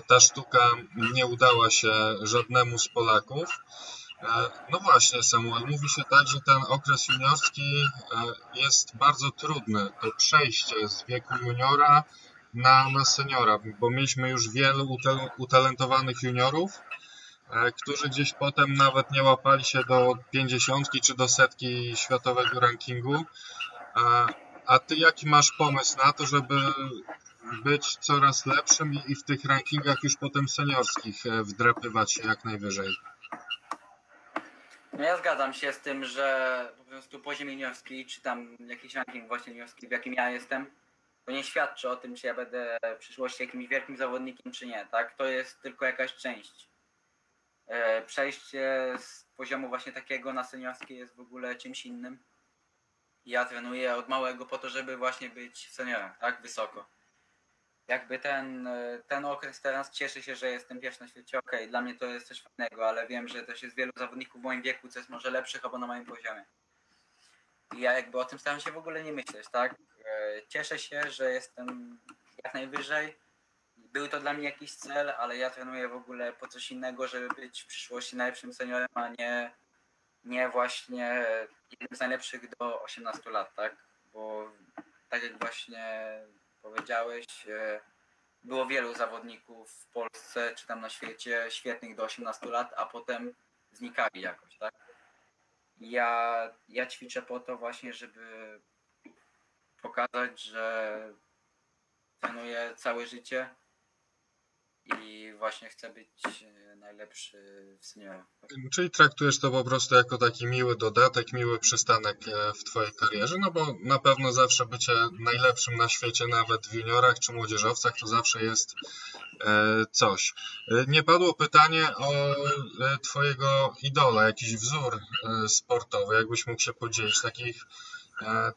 ta sztuka nie udała się żadnemu z Polaków. No właśnie, Samuel, mówi się tak, że ten okres juniorski jest bardzo trudny. To przejście z wieku juniora na, na seniora, bo mieliśmy już wielu utalentowanych juniorów, E, którzy gdzieś potem nawet nie łapali się do pięćdziesiątki czy do setki światowego rankingu. E, a ty jaki masz pomysł na to, żeby być coraz lepszym i w tych rankingach już potem seniorskich e, wdrapywać się jak najwyżej? No ja zgadzam się z tym, że po prostu poziom juniorski, czy tam jakiś ranking właśnie juniorski, w jakim ja jestem, to nie świadczy o tym, czy ja będę w przyszłości jakimś wielkim zawodnikiem, czy nie, tak? To jest tylko jakaś część E, przejście z poziomu właśnie takiego na seniorski jest w ogóle czymś innym. Ja trenuję od małego po to, żeby właśnie być seniorem, tak? Wysoko. Jakby ten, e, ten okres teraz cieszy się, że jestem pierwszy na świecie. Okej, okay, dla mnie to jest coś fajnego, ale wiem, że też jest wielu zawodników w moim wieku, co jest może lepszych albo na moim poziomie. I ja jakby o tym staram się w ogóle nie myśleć, tak? E, cieszę się, że jestem jak najwyżej był to dla mnie jakiś cel, ale ja trenuję w ogóle po coś innego, żeby być w przyszłości najlepszym seniorem, a nie, nie właśnie jednym z najlepszych do 18 lat, tak? Bo tak jak właśnie powiedziałeś, e, było wielu zawodników w Polsce czy tam na świecie świetnych do 18 lat, a potem znikali jakoś, tak? Ja, ja ćwiczę po to właśnie, żeby pokazać, że trenuję całe życie i właśnie chcę być e, najlepszy w seniorach. Czyli traktujesz to po prostu jako taki miły dodatek, miły przystanek e, w Twojej karierze, no bo na pewno zawsze bycie najlepszym na świecie, nawet w juniorach czy młodzieżowcach, to zawsze jest e, coś. Nie padło pytanie o Twojego idola, jakiś wzór sportowy, jakbyś mógł się podzielić, takich,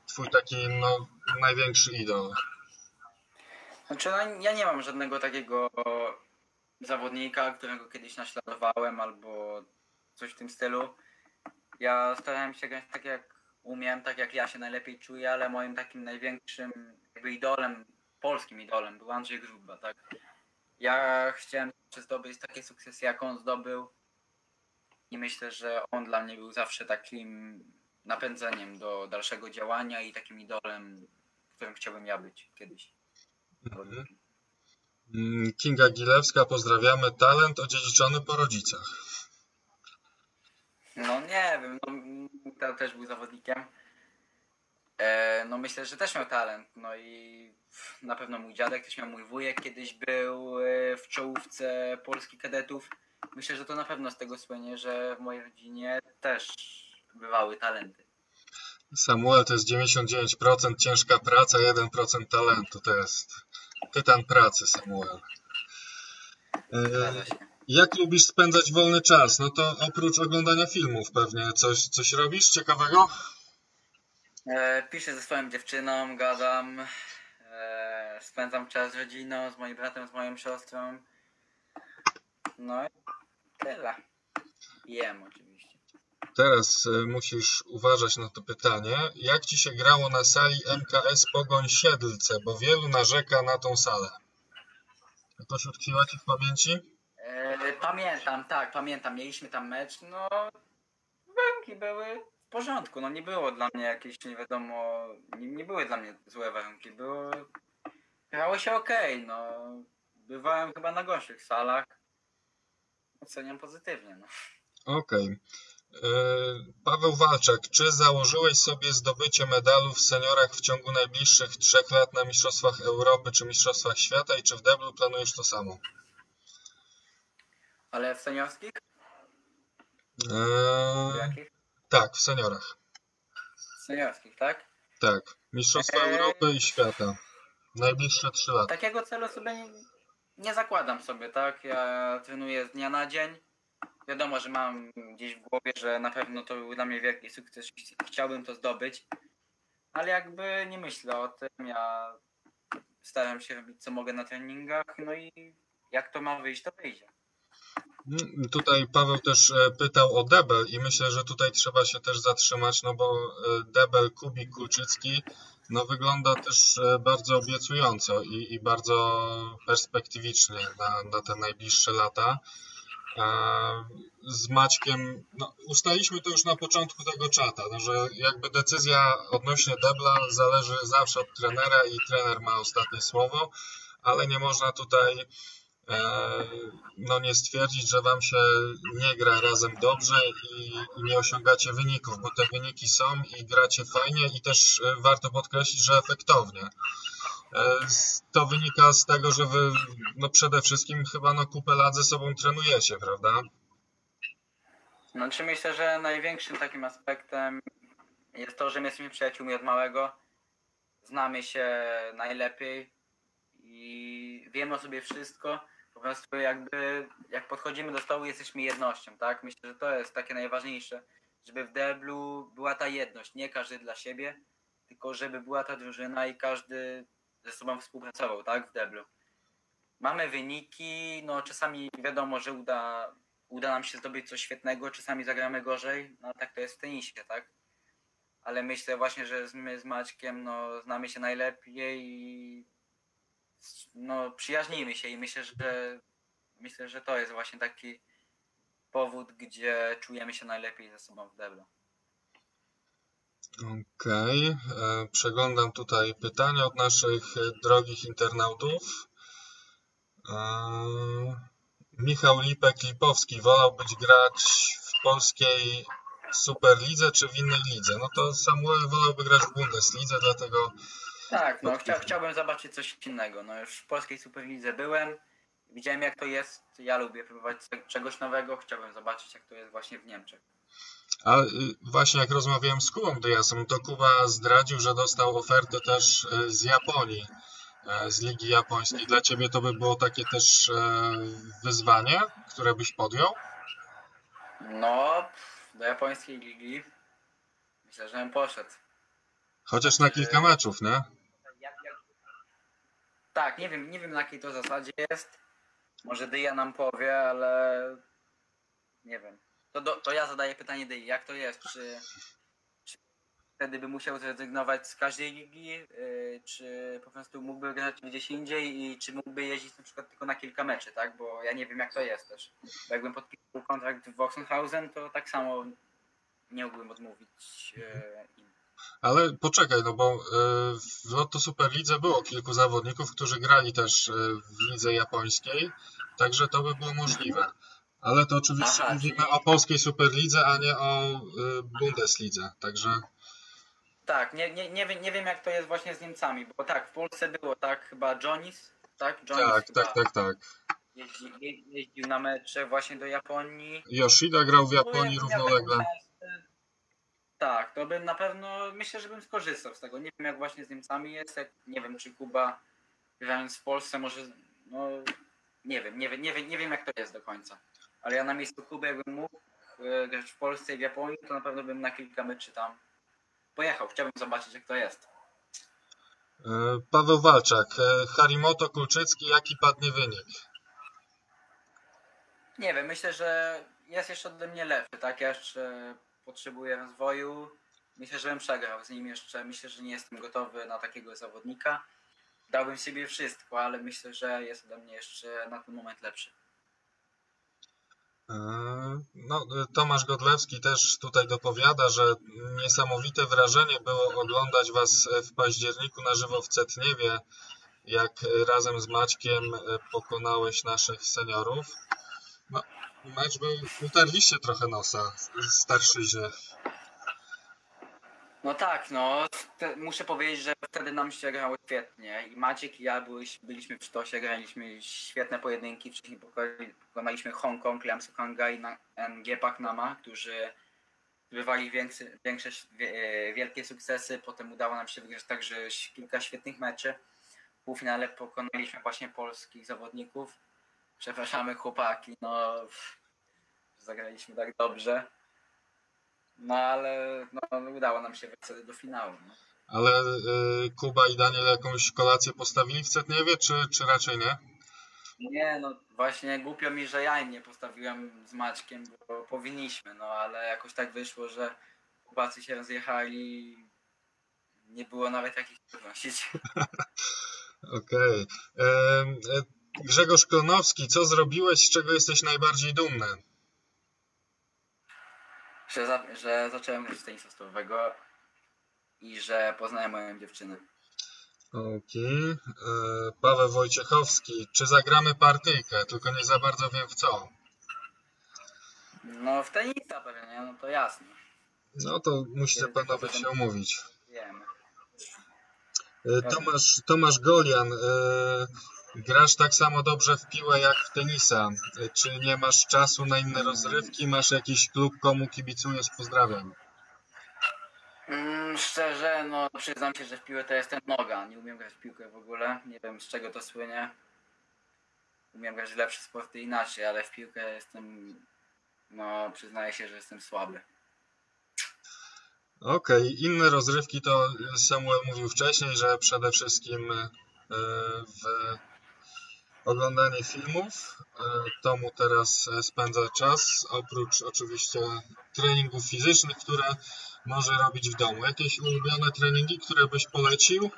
Twój taki no, największy idol. Znaczy, no, ja nie mam żadnego takiego zawodnika, którego kiedyś naśladowałem albo coś w tym stylu. Ja starałem się grać tak jak umiem, tak jak ja się najlepiej czuję, ale moim takim największym jakby idolem, polskim idolem był Andrzej Grzuba, tak. Ja chciałem zdobyć takie sukcesy, jak on zdobył i myślę, że on dla mnie był zawsze takim napędzeniem do dalszego działania i takim idolem, którym chciałbym ja być kiedyś. Mm, Kinga Gilewska, pozdrawiamy. Talent odziedziczony po rodzicach. No nie wiem, no, też był zawodnikiem. E, no myślę, że też miał talent. No i na pewno mój dziadek, też miał mój wujek, kiedyś był e, w czołówce polskich kadetów. Myślę, że to na pewno z tego słynie, że w mojej rodzinie też bywały talenty. Samuel to jest 99% ciężka praca, 1% talentu. To jest tytan pracy, Samuel. E, jak lubisz spędzać wolny czas? No to oprócz oglądania filmów pewnie coś, coś robisz ciekawego? E, piszę ze swoją dziewczyną, gadam, e, spędzam czas z rodziną, z moim bratem, z moją siostrą. No i tyle. Jem oczywiście. Teraz e, musisz uważać na to pytanie. Jak ci się grało na sali MKS Pogoń Siedlce? Bo wielu narzeka na tą salę. To utkwiła ci w pamięci? E, pamiętam, tak, pamiętam. Mieliśmy tam mecz. No, warunki były w porządku. No nie było dla mnie jakieś, nie wiadomo, nie, nie były dla mnie złe warunki. Było, grało się ok, no. Bywałem chyba na gorszych salach. Oceniam pozytywnie, no. Okej. Okay. E, Paweł Walczak, czy założyłeś sobie zdobycie medalu w seniorach w ciągu najbliższych trzech lat na Mistrzostwach Europy czy Mistrzostwach Świata i czy w deblu planujesz to samo? Ale w seniorskich? Eee, tak, w seniorach. W seniorskich, tak? Tak. Mistrzostwa eee, Europy i świata. Najbliższe trzy lata. Takiego celu sobie nie, nie zakładam sobie, tak? Ja trenuję z dnia na dzień wiadomo, że mam gdzieś w głowie, że na pewno to był dla mnie wielki sukces, chciałbym to zdobyć, ale jakby nie myślę o tym, ja staram się robić co mogę na treningach, no i jak to ma wyjść, to wyjdzie. Mm, tutaj Paweł też e, pytał o debel i myślę, że tutaj trzeba się też zatrzymać, no bo e, debel Kubik Kulczycki no wygląda też e, bardzo obiecująco i, i bardzo perspektywicznie na, na te najbliższe lata. Z Maćkiem, no, ustaliśmy to już na początku tego czata, no, że jakby decyzja odnośnie debla zależy zawsze od trenera i trener ma ostatnie słowo, ale nie można tutaj e, no nie stwierdzić, że wam się nie gra razem dobrze i, i, nie osiągacie wyników, bo te wyniki są i gracie fajnie i też e, warto podkreślić, że efektownie. E, to wynika z tego, że wy no przede wszystkim chyba no kupę lat ze sobą trenujecie, prawda? No czy myślę, że największym takim aspektem jest to, że my jesteśmy przyjaciółmi od małego. Znamy się najlepiej i wiemy o sobie wszystko. Po prostu jakby jak podchodzimy do stołu jesteśmy jednością, tak? Myślę, że to jest takie najważniejsze, żeby w deblu była ta jedność, nie każdy dla siebie, tylko żeby była ta drużyna i każdy ze sobą współpracował, tak? W deblu. Mamy wyniki, no czasami wiadomo, że uda, uda nam się zdobyć coś świetnego, czasami zagramy gorzej, no tak to jest w tenisie, tak? Ale myślę właśnie, że my z Maćkiem no, znamy się najlepiej i no, przyjaźnimy się i myślę, że myślę, że to jest właśnie taki powód, gdzie czujemy się najlepiej ze sobą w deblu. Okej, okay. E, przeglądam tutaj pytania od naszych drogich internautów. E, Michał Lipek-Lipowski, wolałbyś grać w polskiej Superlidze czy w innej lidze? No to Samuel wolałby grać w Bundeslidze, dlatego... Tak, no chcia, chciałbym zobaczyć coś innego. No już w polskiej Superlidze byłem, widziałem jak to jest, ja lubię próbować czegoś nowego, chciałbym zobaczyć jak to jest właśnie w Niemczech. A y, właśnie jak rozmawiałem z Kubą to Kuba zdradził, że dostał ofertę też y, z Japonii, y, z Ligi Japońskiej. Dla Ciebie to by było takie też wyzwanie, które byś podjął? No, do japońskiej ligi myślę, że bym poszedł. Chociaż na kilka meczów, nie? Tak, nie wiem, nie wiem na jakiej to zasadzie jest. Może Dyja nam powie, ale nie wiem. To, do, to ja zadaję pytanie Dej, jak to jest? Czy, czy wtedy by musiał zrezygnować z każdej ligi, yy, czy po prostu mógłby grać gdzieś indziej i czy mógłby jeździć na przykład tylko na kilka meczy, tak? Bo ja nie wiem jak to jest też. Bo jakbym podpisał kontrakt w Oxenhausen, to tak samo nie mógłbym odmówić yy, im. Ale poczekaj, no bo yy, w Lotto Superlidze było kilku zawodników, którzy grali też w lidze japońskiej, także to by było możliwe. Ale to oczywiście Aha, mówimy czyli... o polskiej Superlidze, a nie o y, Bundeslidze, także... Tak, nie, nie, nie, wiem, nie wiem jak to jest właśnie z Niemcami, bo tak, w Polsce było tak chyba Jonis, tak? Jonis tak, tak, tak, tak. Jeździ, jeździł na mecze właśnie do Japonii. Yoshida grał w Japonii równolegle. Tak, to bym na pewno, myślę, że bym skorzystał z tego. Nie wiem jak właśnie z Niemcami jest, jak, nie wiem czy Kuba grając w Polsce może, no nie wiem, nie wiem, nie wiem, nie wiem jak to jest do końca ale ja na miejscu Kuby jakbym mógł e, grać w Polsce i w Japonii, to na pewno bym na kilka meczy tam pojechał. Chciałbym zobaczyć jak to jest. E, Paweł Walczak, e, Harimoto Kulczycki, jaki padnie wynik? Nie wiem, myślę, że jest jeszcze ode mnie lepszy, tak? Ja jeszcze potrzebuję rozwoju. Myślę, że bym przegrał z nim jeszcze. Myślę, że nie jestem gotowy na takiego zawodnika. Dałbym sobie wszystko, ale myślę, że jest ode mnie jeszcze na ten moment lepszy. E, no, Tomasz Godlewski też tutaj dopowiada, że niesamowite wrażenie było oglądać Was w październiku na żywo w Cetniewie, jak razem z Maćkiem pokonałeś naszych seniorów. Mecz był, utarliście trochę nosa, starszyzie. No tak, no te, muszę powiedzieć, że wtedy nam się grało świetnie i Maciek i ja byliśmy, w sztosie, graliśmy świetne pojedynki, wcześniej pokonaliśmy Hongkong, Liam Sokanga i NG którzy bywali większe, większe, wielkie sukcesy, potem udało nam się wygrać także kilka świetnych meczy. W półfinale pokonaliśmy właśnie polskich zawodników. Przepraszamy chłopaki, no zagraliśmy tak dobrze. No ale no, udało nam się wejść do finału. No. Ale y, Kuba i Daniel jakąś kolację postawili w Cetniewie, czy, czy raczej nie? Nie, no właśnie głupio mi, że ja im nie postawiłem z Maćkiem, bo powinniśmy, no ale jakoś tak wyszło, że chłopacy się rozjechali nie było nawet jakichś trudności. [LAUGHS] Okej. Okay. Grzegorz Klonowski, co zrobiłeś, z czego jesteś najbardziej dumny? Że, za, że zacząłem grać tenisa stołowego i że poznałem moją dziewczynę. Okej. Okay. Paweł Wojciechowski, czy zagramy partyjkę? Tylko nie za bardzo wiem w co. No w tenisa pewnie, no to jasne. No to musicie panowie się umówić. Wiemy. Tomasz, Tomasz Golian, grasz tak samo dobrze w piłę jak w tenisa. Czy nie masz czasu na inne rozrywki? Masz jakiś klub, komu kibicujesz? Pozdrawiam. Mm, szczerze, no przyznam się, że w piłę to jestem noga. Nie umiem grać w piłkę w ogóle. Nie wiem z czego to słynie. Umiem grać lepsze sporty inaczej, ale w piłkę jestem, no przyznaję się, że jestem słaby. Okej, okay. inne rozrywki to Samuel mówił wcześniej, że przede wszystkim e, w oglądanie filmów. E, to mu teraz spędza czas, oprócz oczywiście treningów fizycznych, które może robić w domu. Jakieś ulubione treningi, które byś polecił?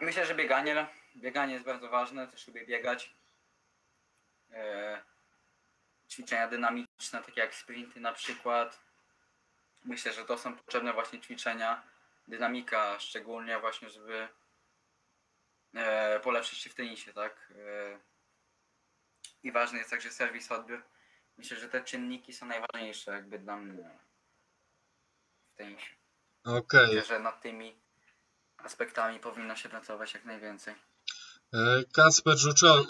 Myślę, że bieganie. Bieganie jest bardzo ważne, też lubię biegać. E, ćwiczenia dynamiczne, takie jak sprinty na przykład. Myślę, że to są potrzebne właśnie ćwiczenia. Dynamika szczególnie właśnie, żeby e, polepszyć się w tenisie, tak? E, I ważny jest także serwis, odbiór. Myślę, że te czynniki są najważniejsze jakby dla mnie w tenisie. Okej. Myślę, że nad tymi aspektami powinno się pracować jak najwięcej. E, Kasper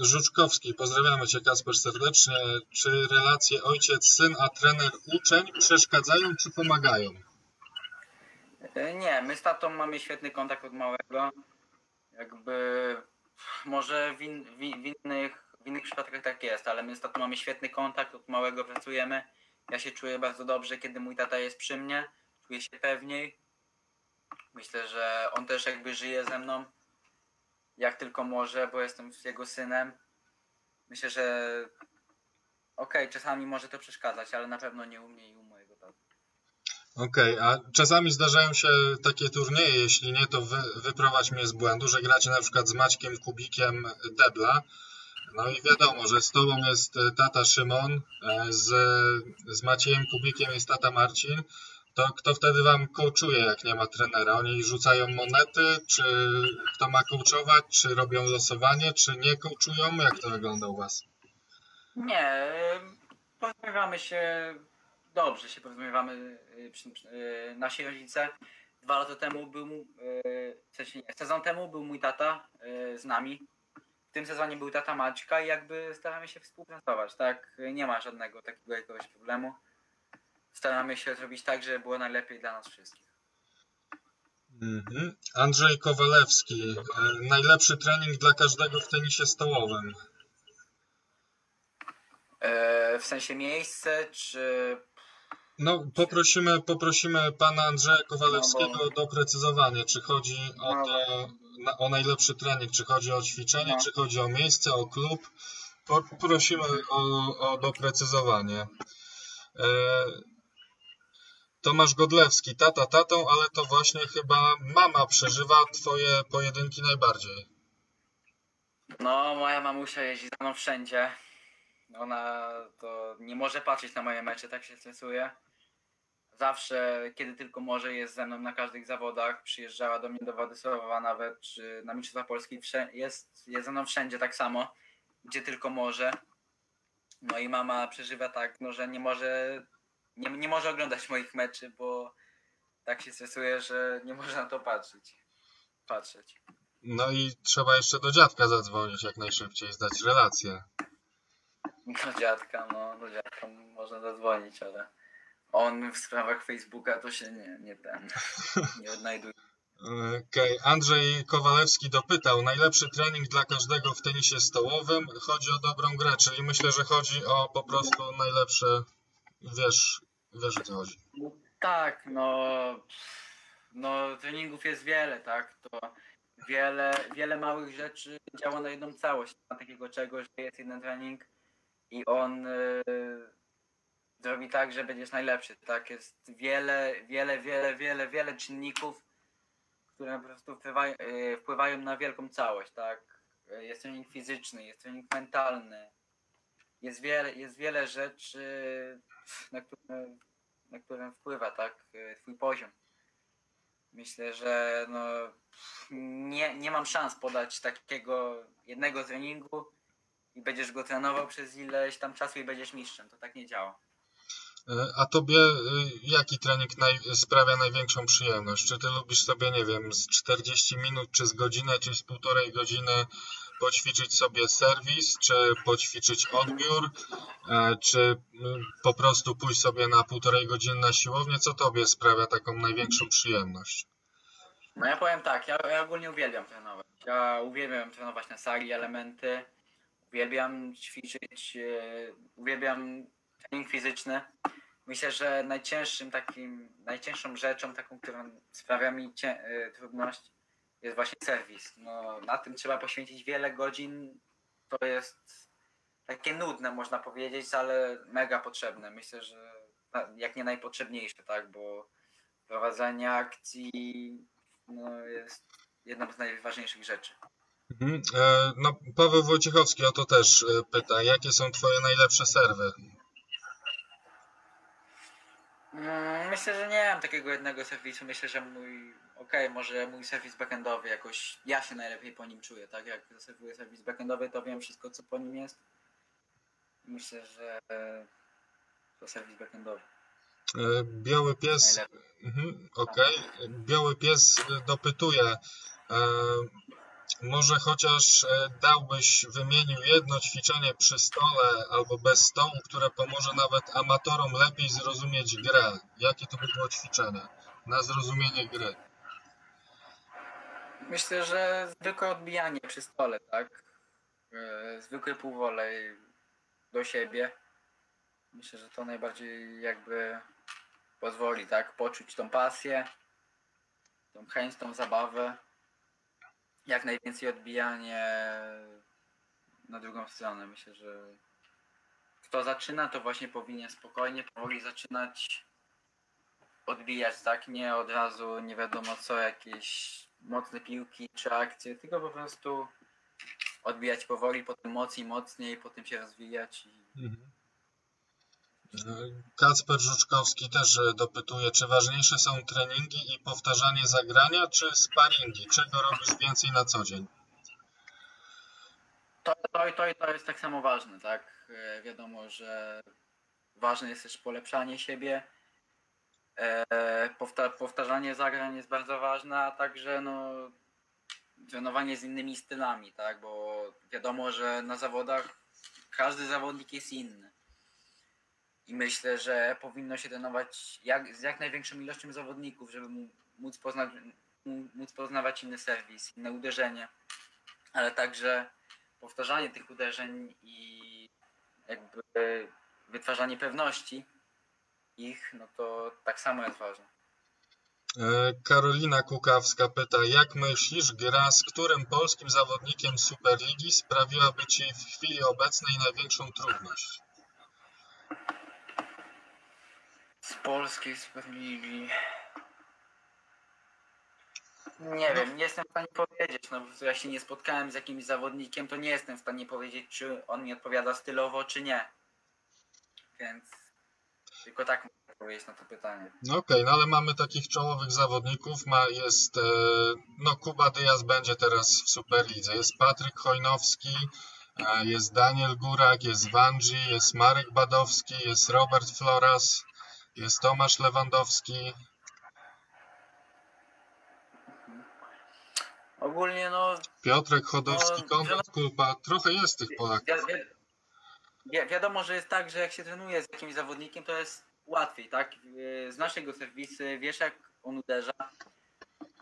Żuczkowski, pozdrawiamy Cię Kasper serdecznie. Czy relacje ojciec-syn, a trener-uczeń przeszkadzają czy pomagają? E, Nie, my z tatą mamy świetny kontakt od małego. Jakby może w, in, w, w, innych, w innych przypadkach tak jest, ale my z tatą mamy świetny kontakt, od małego pracujemy. Ja się czuję bardzo dobrze, kiedy mój tata jest przy mnie. Czuję się pewniej. Myślę, że on też jakby żyje ze mną jak tylko może, bo jestem jego synem. Myślę, że okej, czasami może to przeszkadzać, ale na pewno nie u mnie i u. Okej, a czasami zdarzają się takie turnieje, jeśli nie, to wy, wyprowadź mnie z błędu, że gracie na przykład z Maćkiem Kubikiem Debla. No i wiadomo, że z tobą jest tata Szymon, e, z, z Maciejem Kubikiem jest tata Marcin. To kto wtedy wam coachuje, jak nie ma trenera? Oni rzucają monety, czy kto ma coachować, czy robią losowanie, czy nie coachują? Jak to wygląda u was? Nie, porozumiewamy się dobrze, się porozumiewamy y, przy- przy- y, nasi rodzice. Dwa lata temu był, y, w sensie nie, sezon temu był mój tata z nami. W tym sezonie był tata Maćka i jakby staramy się współpracować, tak? Nie ma żadnego takiego jakiegoś problemu. Staramy się zrobić tak, żeby było najlepiej dla nas wszystkich. Mhm. Andrzej Kowalewski. Najlepszy trening dla każdego w tenisie stołowym. W sensie miejsce, czy No, poprosimy, poprosimy pana Andrzeja Kowalewskiego No o doprecyzowanie, czy chodzi o, No to, na, o najlepszy trening, czy chodzi o ćwiczenie, No. czy chodzi o miejsce, o klub. Poprosimy o, o doprecyzowanie. E, Tomasz Godlewski, tata tatą, ale to właśnie chyba mama przeżywa twoje pojedynki najbardziej. No, moja mamusia jeździ za mną wszędzie. Ona to nie może patrzeć na moje mecze, tak się stresuje. Zawsze, kiedy tylko może, jest ze mną na każdych zawodach. Przyjeżdżała do mnie do Władysława nawet, czy na Mistrzostwa Polski. Jest, jest ze mną wszędzie tak samo, gdzie tylko może. No i mama przeżywa tak, no, że nie może, nie, nie może oglądać moich meczy, bo tak się stresuje, że nie może na to patrzeć. Patrzeć. No i trzeba jeszcze do dziadka zadzwonić jak najszybciej, zdać relację. Do dziadka, no, do dziadka można zadzwonić, ale on w sprawach Facebooka to się nie, nie ten, nie odnajduje. Okej, Andrzej Kowalewski dopytał, najlepszy trening dla każdego w tenisie stołowym, chodzi o dobrą grę, czyli myślę, że chodzi o po prostu najlepsze, wiesz, wiesz o co chodzi. Tak, no, no treningów jest wiele, tak, to wiele, wiele małych rzeczy działa na jedną całość. Ma takiego czegoś, że jest jeden trening i on y, zrobi tak, że będziesz najlepszy, tak, jest wiele, wiele, wiele, wiele, wiele czynników, które po prostu wpływają, y, wpływają na wielką całość, tak. jest trening fizyczny, jest trening mentalny. Jest wiele, jest wiele rzeczy, na które, na które wpływa tak, e, twój poziom. Myślę, że no, nie, nie mam szans podać takiego jednego treningu i będziesz go trenował przez ileś tam czasu i będziesz mistrzem. To tak nie działa. E, a tobie e, jaki trening naj, sprawia największą przyjemność? Czy ty lubisz sobie, nie wiem, z 40 minut, czy z godzinę, czy z półtorej godziny poćwiczyć sobie serwis, czy poćwiczyć odbiór, e, czy po prostu pójść sobie na półtorej godziny na siłownię? Co tobie sprawia taką największą przyjemność? No ja powiem tak, ja, ja ogólnie uwielbiam trenować. Ja uwielbiam trenować na sali elementy, uwielbiam ćwiczyć, uwielbiam trening fizyczny. Myślę, że najcięższym takim, najcięższą rzeczą, taką, którą sprawia mi cię, y, trudność, jest właśnie serwis. No, na tym trzeba poświęcić wiele godzin. To jest takie nudne, można powiedzieć, ale mega potrzebne. Myślę, że jak nie najpotrzebniejsze, tak, bo prowadzenie akcji no, jest jedną z najważniejszych rzeczy. Mhm. E, no, Paweł Wojciechowski o to też e, pyta, jakie są Twoje najlepsze serwy? Mm, myślę, że nie mam takiego jednego serwisu. Myślę, że mój, okej, okay, może mój serwis backendowy jakoś, ja się najlepiej po nim czuję, tak? Jak zaserwuję serwis backendowy, to wiem wszystko, co po nim jest. Myślę, że to serwis backendowy. E, biały pies, mhm, okej, okay. Biały pies dopytuje, e, może chociaż e, dałbyś, wymienił jedno ćwiczenie przy stole albo bez stołu, które pomoże nawet amatorom lepiej zrozumieć grę. Jakie to by było ćwiczenie na zrozumienie gry? Myślę, że zwykłe odbijanie przy stole, tak? E, zwykły półwolej do siebie. Myślę, że to najbardziej jakby pozwoli, tak? Poczuć tą pasję, tą chęć, tą zabawę jak najwięcej odbijanie na drugą stronę. Myślę, że kto zaczyna, to właśnie powinien spokojnie, powoli zaczynać odbijać, tak? Nie od razu nie wiadomo co, jakieś mocne piłki czy akcje, tylko po prostu odbijać powoli, potem mocniej, mocniej, potem się rozwijać. I... Mhm. Kacper Żuczkowski też dopytuje, czy ważniejsze są treningi i powtarzanie zagrania, czy sparingi? Czego robisz więcej na co dzień? To, to, to, to jest tak samo ważne, tak? E, wiadomo, że ważne jest też polepszanie siebie. E, powta powtarzanie zagrań jest bardzo ważne, a także no, trenowanie z innymi stylami, tak? Bo wiadomo, że na zawodach każdy zawodnik jest inny. I myślę, że powinno się trenować jak, z jak największą ilością zawodników, żeby móc, poznać, móc poznawać inny serwis, inne uderzenie, ale także powtarzanie tych uderzeń i jakby wytwarzanie pewności ich, no to tak samo jest ważne. E, Karolina Kukawska pyta, jak myślisz, gra z którym polskim zawodnikiem Superligi sprawiłaby Ci w chwili obecnej największą trudność? Z polskiej Superligi. Nie wiem, nie jestem w stanie powiedzieć, no ja się nie spotkałem z jakimś zawodnikiem, to nie jestem w stanie powiedzieć, czy on mi odpowiada stylowo, czy nie. Więc tylko tak mogę odpowiedzieć na to pytanie. No okej, okay, no ale mamy takich czołowych zawodników, ma, jest, e, no Kuba Dyaz będzie teraz w Superlidze, jest Patryk Chojnowski, e, jest Daniel Górak, jest Wanji, jest Marek Badowski, jest Robert Floras, jest Tomasz Lewandowski. Ogólnie no... Piotrek Chodowski, no, Konrad Kulpa. Trochę jest tych Polaków. Wi wi wiadomo, że jest tak, że jak się trenuje z jakimś zawodnikiem, to jest łatwiej, tak? Z naszego serwisu wiesz jak on uderza.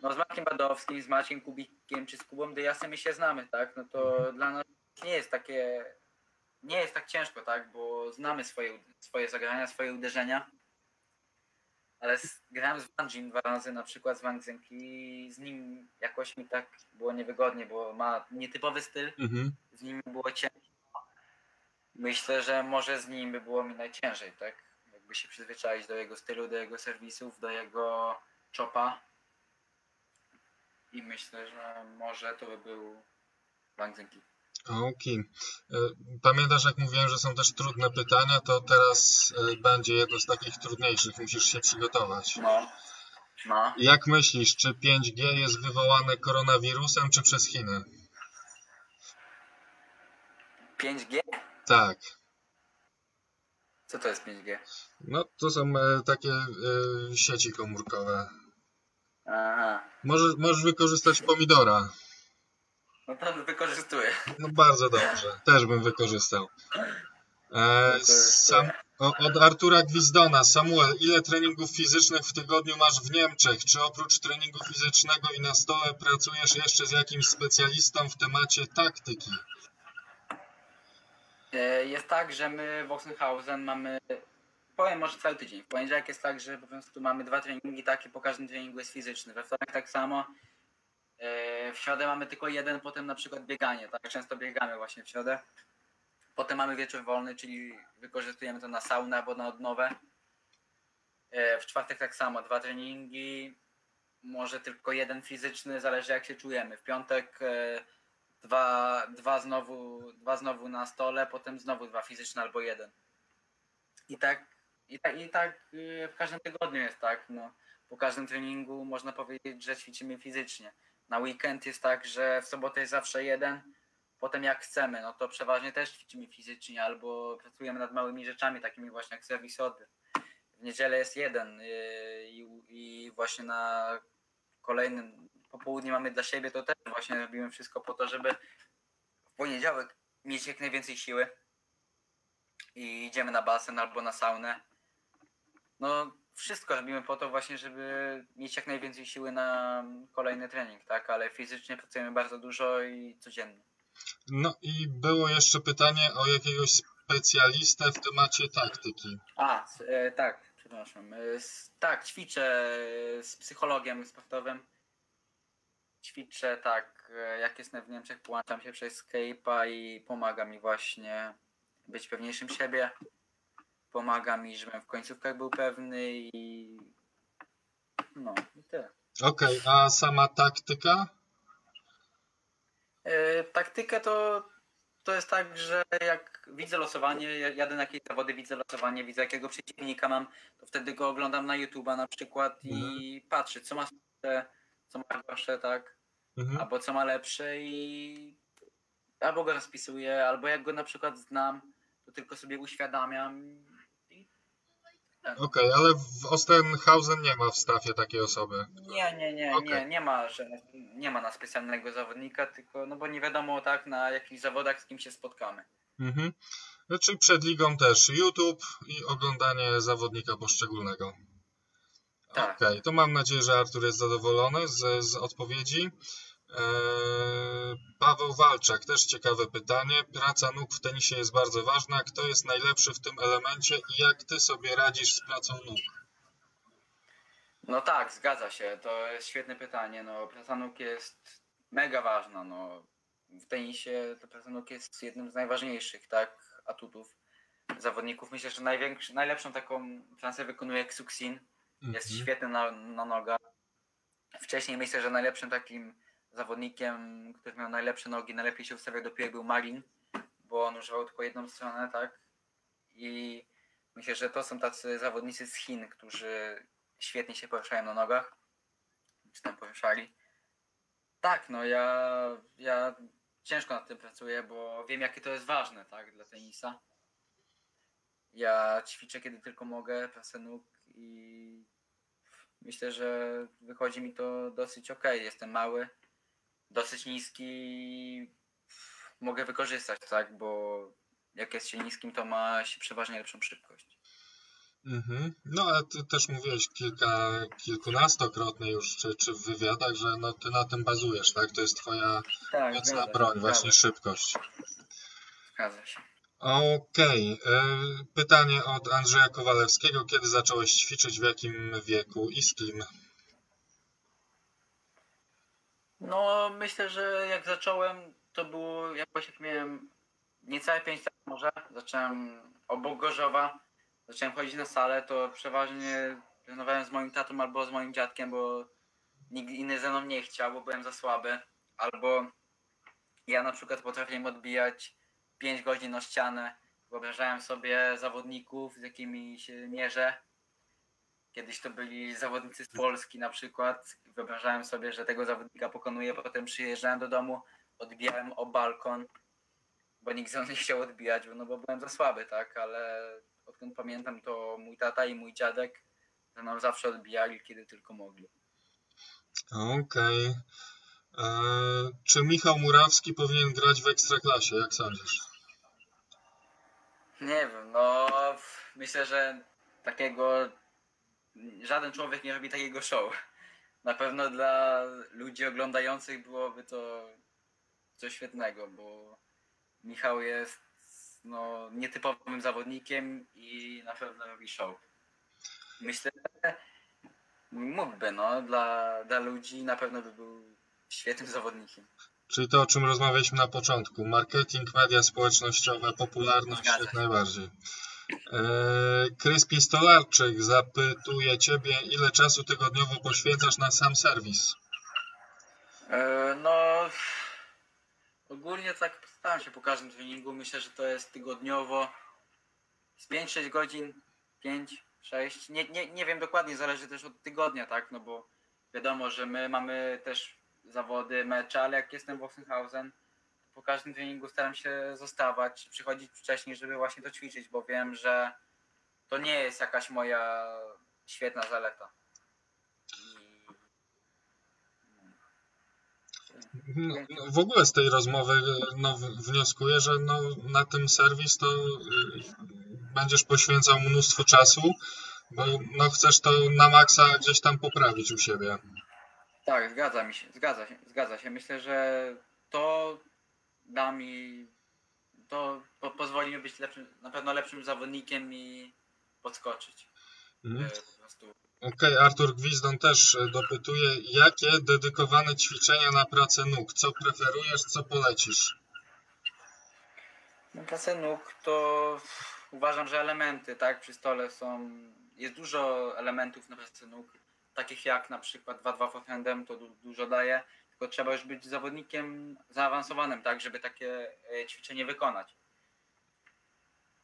No z Markiem Badowskim, z Maciem Kubikiem czy z Kubą Dyjasem my się znamy, tak? No to mhm. dla nas nie jest takie... Nie jest tak ciężko, tak? Bo znamy swoje, swoje zagrania, swoje uderzenia ale grałem z Bungie dwa razy, na przykład z Wang i z nim jakoś mi tak było niewygodnie, bo ma nietypowy styl, mhm. z nim było ciężko. Myślę, że może z nim by było mi najciężej, tak? Jakby się przyzwyczaić do jego stylu, do jego serwisów, do jego chopa. I myślę, że może to by był dzięki. Okej. E, Pamiętasz, jak mówiłem, że są też trudne pytania, to teraz e, będzie jedno z takich trudniejszych. Musisz się przygotować. No. No. Jak myślisz, czy 5G jest wywołane koronawirusem, czy przez Chiny? 5G? Tak. Co to jest 5G? No, to są e, takie e, sieci komórkowe. Aha. Możesz, możesz wykorzystać pomidora. No to wykorzystuję. No bardzo dobrze. Też bym wykorzystał. E, sam, od Artura Gwizdona. Samuel, ile treningów fizycznych w tygodniu masz w Niemczech? Czy oprócz treningu fizycznego i na stole pracujesz jeszcze z jakimś specjalistą w temacie taktyki? E, Jest tak, że my w Oxenhausen mamy, powiem może cały tydzień. W poniedziałek jest tak, że po prostu mamy dwa treningi takie, po każdym treningu jest fizyczny. We wtorek tak samo. E, W środę mamy tylko jeden, potem na przykład bieganie, tak? Często biegamy właśnie w środę. Potem mamy wieczór wolny, czyli wykorzystujemy to na saunę albo na odnowę. E, W czwartek tak samo, dwa treningi, może tylko jeden fizyczny, zależy jak się czujemy. W piątek e, dwa, dwa, znowu, dwa znowu na stole, potem znowu dwa fizyczne albo jeden. I tak, i tak, i tak y, w każdym tygodniu jest tak. No. Po każdym treningu można powiedzieć, że ćwiczymy fizycznie. Na weekend jest tak, że w sobotę jest zawsze jeden, potem jak chcemy, no to przeważnie też ćwiczymy fizycznie albo pracujemy nad małymi rzeczami, takimi właśnie jak serwis. W niedzielę jest jeden y, i, i właśnie na kolejnym popołudnie mamy dla siebie, to też właśnie robiłem wszystko po to, żeby w poniedziałek mieć jak najwięcej siły i idziemy na basen albo na saunę. No wszystko robimy po to właśnie, żeby mieć jak najwięcej siły na kolejny trening, tak? Ale fizycznie pracujemy bardzo dużo i codziennie. No i było jeszcze pytanie o jakiegoś specjalistę w temacie taktyki. A, e, tak, przepraszam. E, s- tak, ćwiczę z psychologiem sportowym. Ćwiczę tak, e, jak jestem w Niemczech, połączam się przez Skype'a i pomaga mi właśnie być pewniejszym siebie. Pomaga mi, żebym w końcówkach był pewny i no i tyle. Okej, a sama taktyka? E, taktykę to, to jest tak, że jak widzę losowanie, ja- jadę na jakieś zawody, widzę losowanie, widzę jakiego przeciwnika mam, to wtedy go oglądam na YouTube'a na przykład i patrzę, co ma słabe, co ma gorsze, tak, Mhm. albo co ma lepsze i albo go rozpisuję, albo jak go na przykład znam, to tylko sobie uświadamiam Okej, ale w Ostenhausen nie ma w stafie takiej osoby. Nie, nie, nie, Okej. nie, nie ma, że nie ma na specjalnego zawodnika, tylko no bo nie wiadomo tak na jakich zawodach z kim się spotkamy. Mhm. Czyli przed ligą też YouTube i oglądanie zawodnika poszczególnego. Tak. Okej, to mam nadzieję, że Artur jest zadowolony z, z odpowiedzi. Eee, Paweł Walczak, też ciekawe pytanie. Praca nóg w tenisie jest bardzo ważna. Kto jest najlepszy w tym elemencie i jak ty sobie radzisz z pracą nóg? No tak, zgadza się. To jest świetne pytanie. No, praca nóg jest mega ważna. No. W tenisie to praca nóg jest jednym z najważniejszych tak, atutów zawodników. Myślę, że najlepszą taką pracę wykonuje Ksuxin. Jest Mhm. świetny na, na nogach. Wcześniej myślę, że najlepszym takim zawodnikiem, który miał najlepsze nogi, najlepiej się ustawiał do był Marin, bo on używał tylko jedną stronę, tak? I myślę, że to są tacy zawodnicy z Chin, którzy świetnie się poruszają na nogach. Czy tam poruszali. Tak, no ja, ja ciężko nad tym pracuję, bo wiem jakie to jest ważne, tak, dla tenisa. Ja ćwiczę kiedy tylko mogę, pracę nóg i myślę, że wychodzi mi to dosyć ok. Jestem mały, dosyć niski mogę wykorzystać, tak, bo jak jest się niskim, to ma się przeważnie lepszą szybkość. Mhm. No ale ty też mówiłeś kilka, kilkunastokrotnie już, czy, czy w wywiadach, że no, ty na tym bazujesz, tak? To jest twoja Tak, mocna zgadza broń, właśnie szybkość. Zgadza się. Okej. e, Pytanie od Andrzeja Kowalewskiego. Kiedy zacząłeś ćwiczyć, w jakim wieku i z kim? No, myślę, że jak zacząłem, to było jakoś jak miałem niecałe 5 lat może. Zacząłem obok Gorzowa, zacząłem chodzić na salę, to przeważnie trenowałem z moim tatą albo z moim dziadkiem, bo nikt inny ze mną nie chciał, bo byłem za słaby. Albo Ja na przykład potrafiłem odbijać 5 godzin na ścianę. Wyobrażałem sobie zawodników, z jakimi się mierzę. Kiedyś to byli zawodnicy z Polski na przykład. Wyobrażałem sobie, że tego zawodnika pokonuję, potem przyjeżdżałem do domu, odbijałem o balkon, bo nikt ze mną nie chciał odbijać, no bo byłem za słaby, tak, ale odkąd pamiętam, to mój tata i mój dziadek ze mną zawsze odbijali, kiedy tylko mogli. Okej. Okay. Czy Michał Murawski powinien grać w Ekstraklasie, jak sądzisz? Nie wiem, no myślę, że takiego żaden człowiek nie robi takiego show. Na pewno dla ludzi oglądających byłoby to coś świetnego, bo Michał jest no, nietypowym zawodnikiem i na pewno robi show. Myślę, że mógłby, no, dla, dla ludzi na pewno by był świetnym zawodnikiem. Czyli to, o czym rozmawialiśmy na początku. Marketing, media społecznościowe, popularność jak najbardziej. Krys Pistolarczyk zapytuje Ciebie, ile czasu tygodniowo poświęcasz na sam serwis? E, no, ogólnie tak staram się po każdym treningu. Myślę, że to jest tygodniowo z 5-6 godzin, 5-6. Nie, nie, nie wiem dokładnie, zależy też od tygodnia, tak? No bo wiadomo, że my mamy też zawody, mecze, ale jak jestem w Oxenhausen, po każdym treningu staram się zostawać, przychodzić wcześniej, żeby właśnie to ćwiczyć, bo wiem, że to nie jest jakaś moja świetna zaleta. W ogóle z tej rozmowy no, wnioskuję, że no, na tym serwis to y, będziesz poświęcał mnóstwo czasu, bo no, chcesz to na maksa gdzieś tam poprawić u siebie. Tak, zgadza mi się, zgadza się, zgadza się. Myślę, że to da mi, to po, pozwoli mi być lepszym, na pewno lepszym zawodnikiem i podskoczyć. Mhm. Okej, okay, Artur Gwizdon też e, dopytuje, jakie dedykowane ćwiczenia na pracę nóg? Co preferujesz, co polecisz? Na pracę nóg to uważam, że elementy, tak, przy stole są, jest dużo elementów na pracę nóg, takich jak na przykład 2-2 forehandem, to du dużo daje, tylko trzeba już być zawodnikiem zaawansowanym, tak, żeby takie e, ćwiczenie wykonać.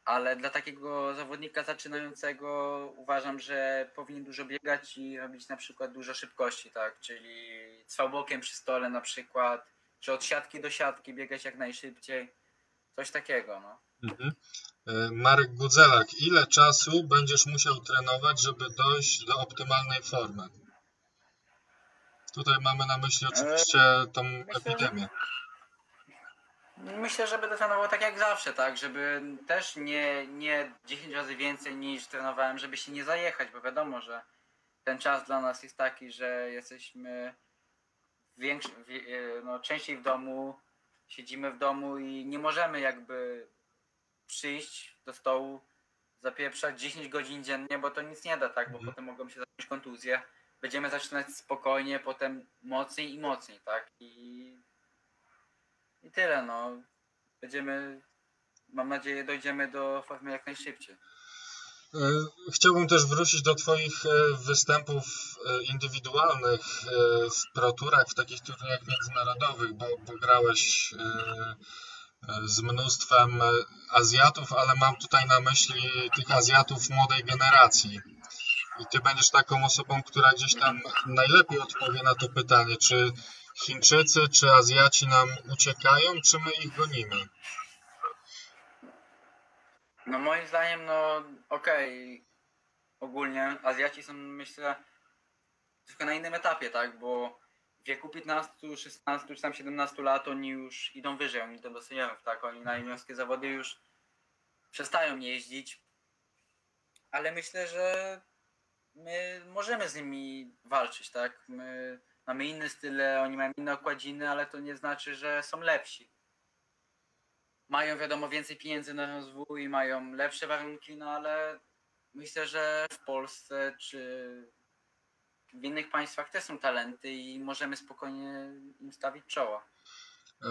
Ale dla takiego zawodnika zaczynającego uważam, że powinien dużo biegać i robić na przykład dużo szybkości, tak, czyli cwałbokiem przy stole na przykład, czy od siatki do siatki biegać jak najszybciej, coś takiego, no. Mhm. E, Marek Gudzelak, ile czasu będziesz musiał trenować, żeby dojść do optymalnej formy? Tutaj mamy na myśli oczywiście tą myślę, epidemię. Myślę, że będę trenował tak jak zawsze, tak, żeby też nie, nie 10 razy więcej niż trenowałem, żeby się nie zajechać, bo wiadomo, że ten czas dla nas jest taki, że jesteśmy większy, e, no, częściej w domu, siedzimy w domu i nie możemy jakby przyjść do stołu, zapieprzać 10 godzin dziennie, bo to nic nie da, tak, bo mhm. potem mogą się zacząć kontuzje będziemy zaczynać spokojnie, potem mocniej i mocniej, tak? I, i tyle, no. Będziemy, mam nadzieję, dojdziemy do formy jak najszybciej. E, chciałbym też wrócić do Twoich e, występów e, indywidualnych w proturach, w takich turniejach międzynarodowych, bo, bo grałeś z mnóstwem Azjatów, ale mam tutaj na myśli tych Azjatów młodej generacji. I ty będziesz taką osobą, która gdzieś tam najlepiej odpowie na to pytanie, czy Chińczycy, czy Azjaci nam uciekają, czy my ich gonimy? No moim zdaniem, no okej, okay. ogólnie Azjaci są myślę trochę na innym etapie, tak, bo w wieku 15, 16 czy tam 17 lat oni już idą wyżej, oni idą do seniorów, tak, oni na juniorskie zawody już przestają jeździć, ale myślę, że my możemy z nimi walczyć, tak? My mamy inny style, oni mają inne okładziny, ale to nie znaczy, że są lepsi. Mają wiadomo więcej pieniędzy na rozwój, mają lepsze warunki, no ale myślę, że w Polsce czy w innych państwach też są talenty i możemy spokojnie im stawić czoła. E,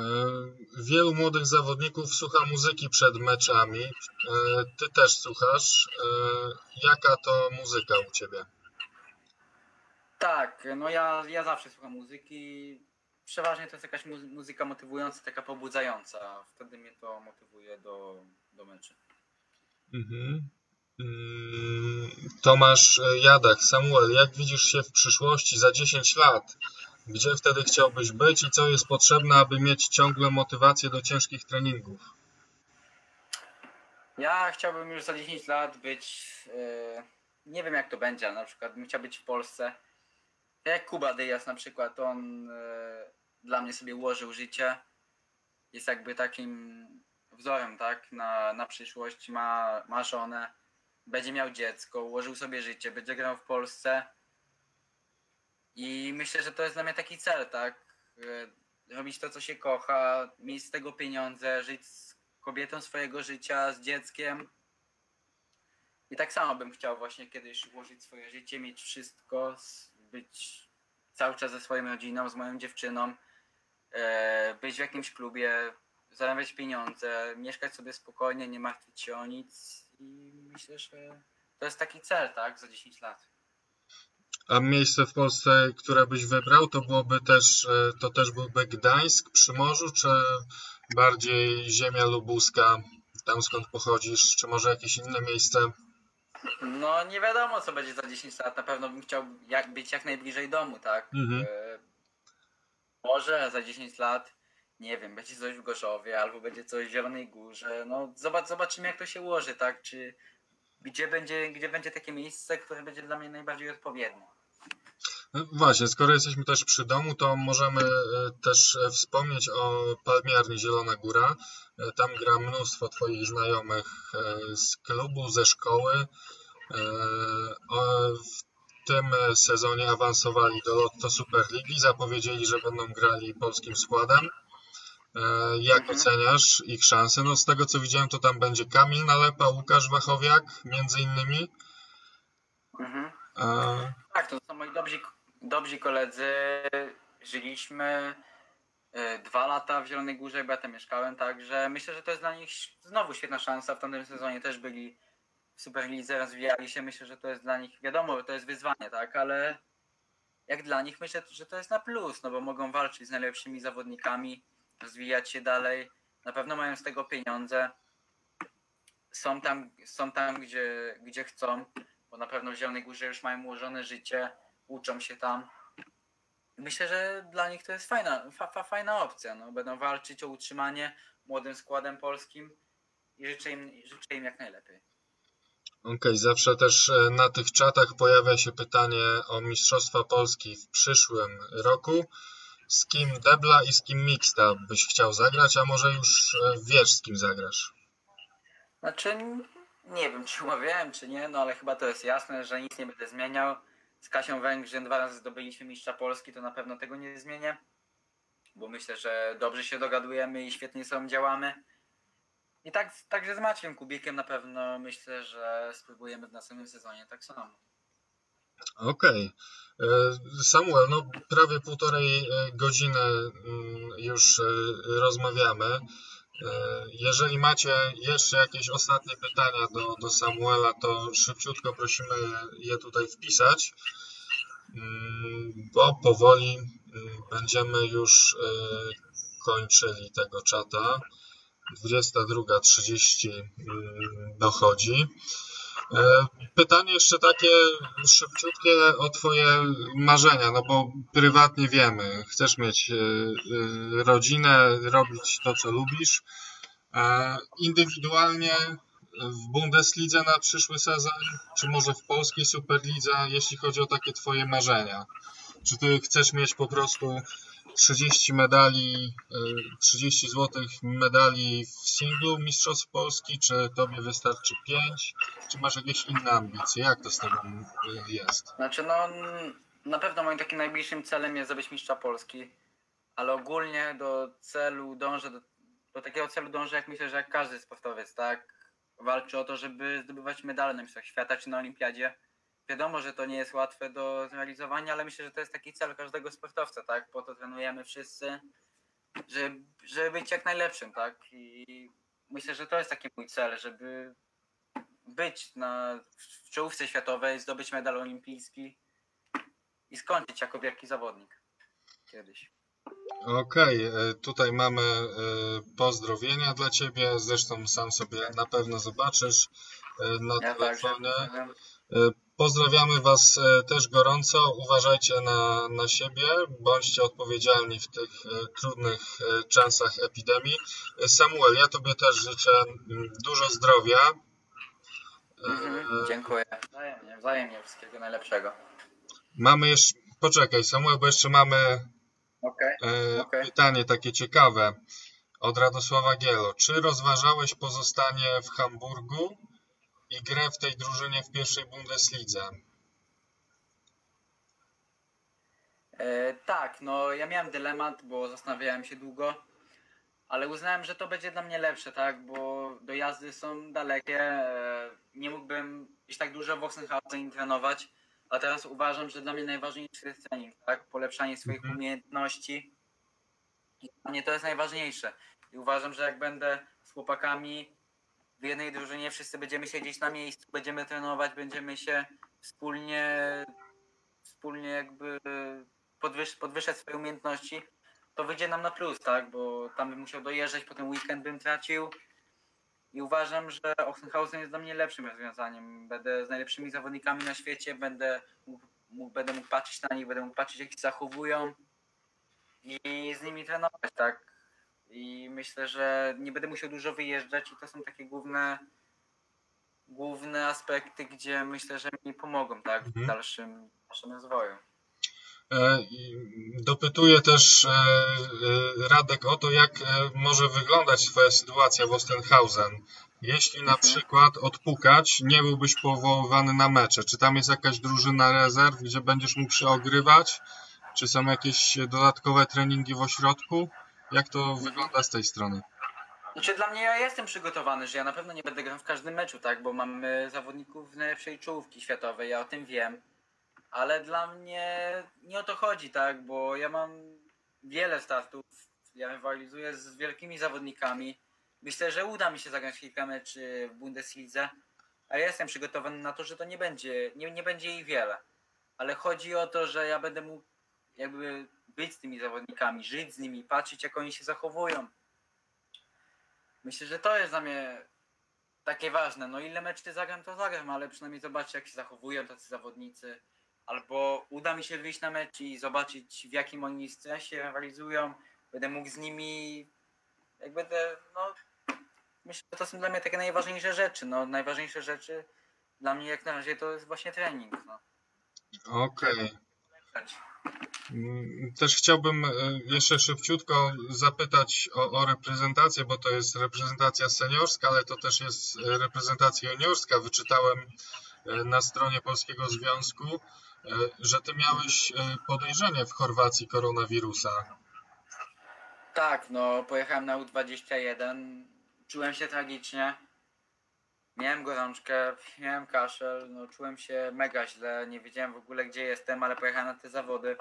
wielu młodych zawodników słucha muzyki przed meczami. E, ty też słuchasz. E, jaka to muzyka u ciebie? Tak, no ja, ja zawsze słucham muzyki. przeważnie to jest jakaś mu- muzyka motywująca, taka pobudzająca. Wtedy mnie to motywuje do, do meczy. Mhm. Mm, Tomasz Jadach, Samuel, jak widzisz się w przyszłości za 10 lat? Gdzie wtedy chciałbyś być i co jest potrzebne, aby mieć ciągle motywację do ciężkich treningów? Ja chciałbym już za 10 lat być, e, nie wiem jak to będzie, ale na przykład bym chciał być w Polsce. Tak jak Kuba Dyjas na przykład, on e, dla mnie sobie ułożył życie. Jest jakby takim wzorem, tak, na, na przyszłość. Ma, ma żonę, będzie miał dziecko, ułożył sobie życie, będzie grał w Polsce. I myślę, że to jest dla mnie taki cel, tak? Robić to, co się kocha, mieć z tego pieniądze, żyć z kobietą swojego życia, z dzieckiem. I tak samo bym chciał właśnie kiedyś ułożyć swoje życie, mieć wszystko, być cały czas ze swoją rodziną, z moją dziewczyną, e, być w jakimś klubie, zarabiać pieniądze, mieszkać sobie spokojnie, nie martwić się o nic. I myślę, że to jest taki cel, tak, za 10 lat. A miejsce w Polsce, które byś wybrał, to byłoby też, e, to też byłby Gdańsk przy morzu, czy bardziej ziemia lubuska, tam skąd pochodzisz, czy może jakieś inne miejsce? No nie wiadomo co będzie za 10 lat. Na pewno bym chciał jak, być jak najbliżej domu, tak? Mhm. E, może za 10 lat, nie wiem, będzie coś w Gorzowie albo będzie coś w Zielonej Górze. No zobacz, zobaczymy jak to się ułoży, tak? Czy gdzie będzie, gdzie będzie takie miejsce, które będzie dla mnie najbardziej odpowiednie. Właśnie, skoro jesteśmy też przy domu, to możemy e, też e, wspomnieć o Palmiarni Zielona Góra. E, Tam gra mnóstwo Twoich znajomych z klubu, ze szkoły. W tym sezonie awansowali do Lotto Superligi, zapowiedzieli, że będą grali polskim składem. Jak Mhm. oceniasz ich szanse? No z tego co widziałem, to tam będzie Kamil Nalepa, Łukasz Wachowiak, między innymi. Mhm. E, Tak, to są moi dobrzy, dobrzy koledzy. Żyliśmy e, dwa lata w Zielonej Górze, bo ja tam mieszkałem, także myślę, że to jest dla nich znowu świetna szansa. W tamtym sezonie też byli w Superlidze, rozwijali się. Myślę, że to jest dla nich, wiadomo, że to jest wyzwanie, tak, ale jak dla nich myślę, że to jest na plus, no bo mogą walczyć z najlepszymi zawodnikami, rozwijać się dalej. Na pewno mają z tego pieniądze. Są tam, są tam gdzie, gdzie chcą, bo na pewno w Zielonej Górze już mają ułożone życie, uczą się tam. Myślę, że dla nich to jest fajna, fa, fa, fajna opcja. No. Będą walczyć o utrzymanie młodym składem polskim i życzę im, życzę im jak najlepiej. Okej, zawsze też e, na tych czatach pojawia się pytanie o Mistrzostwa Polski w przyszłym roku. Z kim Debla i z kim Mixta byś chciał zagrać, a może już e, wiesz z kim zagrasz? Znaczy, nie wiem, czy [LAUGHS] umawiałem, czy nie, no ale chyba to jest jasne, że nic nie będę zmieniał. Z Kasią Węgrzyn dwa razy zdobyliśmy mistrza Polski, to na pewno tego nie zmienię, bo myślę, że dobrze się dogadujemy i świetnie sobą działamy. I tak, także z Maciem Kubikiem na pewno myślę, że spróbujemy w następnym sezonie tak samo. Okej. E, Samuel, no prawie półtorej e, godziny mm, już e, rozmawiamy. E, Jeżeli macie jeszcze jakieś ostatnie pytania do, do Samuela, to szybciutko prosimy je tutaj wpisać, Mm, bo powoli mm, będziemy już e, kończyli tego czata. 22.30 mm, dochodzi. E, Pytanie jeszcze takie szybciutkie o Twoje marzenia, no bo prywatnie wiemy, chcesz mieć e, e, rodzinę, robić to, co lubisz. Indywidualnie w Bundeslidze na przyszły sezon, czy może w polskiej Superlidze, jeśli chodzi o takie Twoje marzenia? Czy Ty chcesz mieć po prostu 30 medali, e, 30 złotych medali w singlu Mistrzostw Polski, czy Tobie wystarczy 5? Czy masz jakieś inne ambicje? Jak to z Tobą y, jest? Znaczy, no na pewno moim takim najbliższym celem jest zdobyć mistrza Polski, ale ogólnie do celu dążę, do, do takiego celu dążę, jak myślę, że jak każdy sportowiec, tak? Walczy o to, żeby zdobywać medale na Mistrzostwach Świata czy na Olimpiadzie. Wiadomo, że to nie jest łatwe do zrealizowania, ale myślę, że to jest taki cel każdego sportowca, tak? Po to trenujemy wszyscy, żeby, żeby być jak najlepszym, tak? I myślę, że to jest taki mój cel, żeby być na, w czołówce światowej, zdobyć medal olimpijski i skończyć jako wielki zawodnik kiedyś. Okej, okay. tutaj mamy e, pozdrowienia dla Ciebie, zresztą sam sobie na pewno zobaczysz e, na ja telefonie. Tak, Pozdrawiamy Was też gorąco, uważajcie na, na siebie, bądźcie odpowiedzialni w tych trudnych czasach epidemii. Samuel, ja Tobie też życzę dużo zdrowia. Mhm, dziękuję. Wzajemnie, wzajemnie wszystkiego najlepszego. Mamy jeszcze, poczekaj Samuel, bo jeszcze mamy okay, e, okay. pytanie takie ciekawe od Radosława Gielo. Czy rozważałeś pozostanie w Hamburgu i grę w tej drużynie w pierwszej Bundeslidze? E, tak, no ja miałem dylemat, bo zastanawiałem się długo, ale uznałem, że to będzie dla mnie lepsze, tak, bo dojazdy są dalekie, e, nie mógłbym iść tak dużo w Oxenhausen trenować, a teraz uważam, że dla mnie najważniejszy jest trening, tak? Polepszanie swoich mhm. umiejętności. I dla mnie to jest najważniejsze. I uważam, że jak będę z chłopakami w jednej drużynie, wszyscy będziemy siedzieć na miejscu, będziemy trenować, będziemy się wspólnie, wspólnie jakby podwyż, podwyższać swoje umiejętności, to wyjdzie nam na plus, tak? Bo tam bym musiał dojeżdżać, potem weekend bym tracił, i uważam, że Oxenhausen jest dla mnie lepszym rozwiązaniem. Będę z najlepszymi zawodnikami na świecie, będę mógł, będę mógł patrzeć na nich, będę mógł patrzeć jak się zachowują i z nimi trenować, tak. I myślę, że nie będę musiał dużo wyjeżdżać i to są takie główne główne aspekty, gdzie myślę, że mi pomogą tak, w mhm. dalszym, dalszym rozwoju. E, dopytuję też e, e, Radek o to, jak może wyglądać Twoja sytuacja w Ostenhausen. Jeśli na przykład odpukać, nie byłbyś powoływany na mecze, czy tam jest jakaś drużyna rezerw, gdzie będziesz mógł się ogrywać? Czy są jakieś dodatkowe treningi w ośrodku? Jak to wygląda z tej strony? Znaczy dla mnie ja jestem przygotowany, że ja na pewno nie będę grał w każdym meczu, tak? Bo mamy zawodników najlepszej czołówki światowej, ja o tym wiem ale dla mnie nie o to chodzi, tak, bo ja mam wiele startów, ja rywalizuję z wielkimi zawodnikami. Myślę, że uda mi się zagrać kilka meczy w Bundeslidze, a ja jestem przygotowany na to, że to nie będzie, nie, nie będzie ich wiele. Ale chodzi o to, że ja będę mógł jakby być z tymi zawodnikami, żyć z nimi, patrzeć jak oni się zachowują. Myślę, że to jest dla mnie takie ważne. No ile meczy zagram, to zagram, ale przynajmniej zobaczcie jak się zachowują tacy zawodnicy albo uda mi się wyjść na mecz i zobaczyć w jakim oni stresie realizują, będę mógł z nimi, jak będę, no myślę, że to są dla mnie takie najważniejsze rzeczy, no najważniejsze rzeczy dla mnie jak na razie to jest właśnie trening, no. Okej. Okay. Mm, też chciałbym e, jeszcze szybciutko zapytać o, o, reprezentację, bo to jest reprezentacja seniorska, ale to też jest reprezentacja juniorska. Wyczytałem e, na stronie Polskiego Związku, E, że ty miałeś podejrzenie w Chorwacji koronawirusa. Tak, no pojechałem na U21, czułem się tragicznie. Miałem gorączkę, miałem kaszel, no czułem się mega źle, nie wiedziałem w ogóle gdzie jestem, ale pojechałem na te zawody.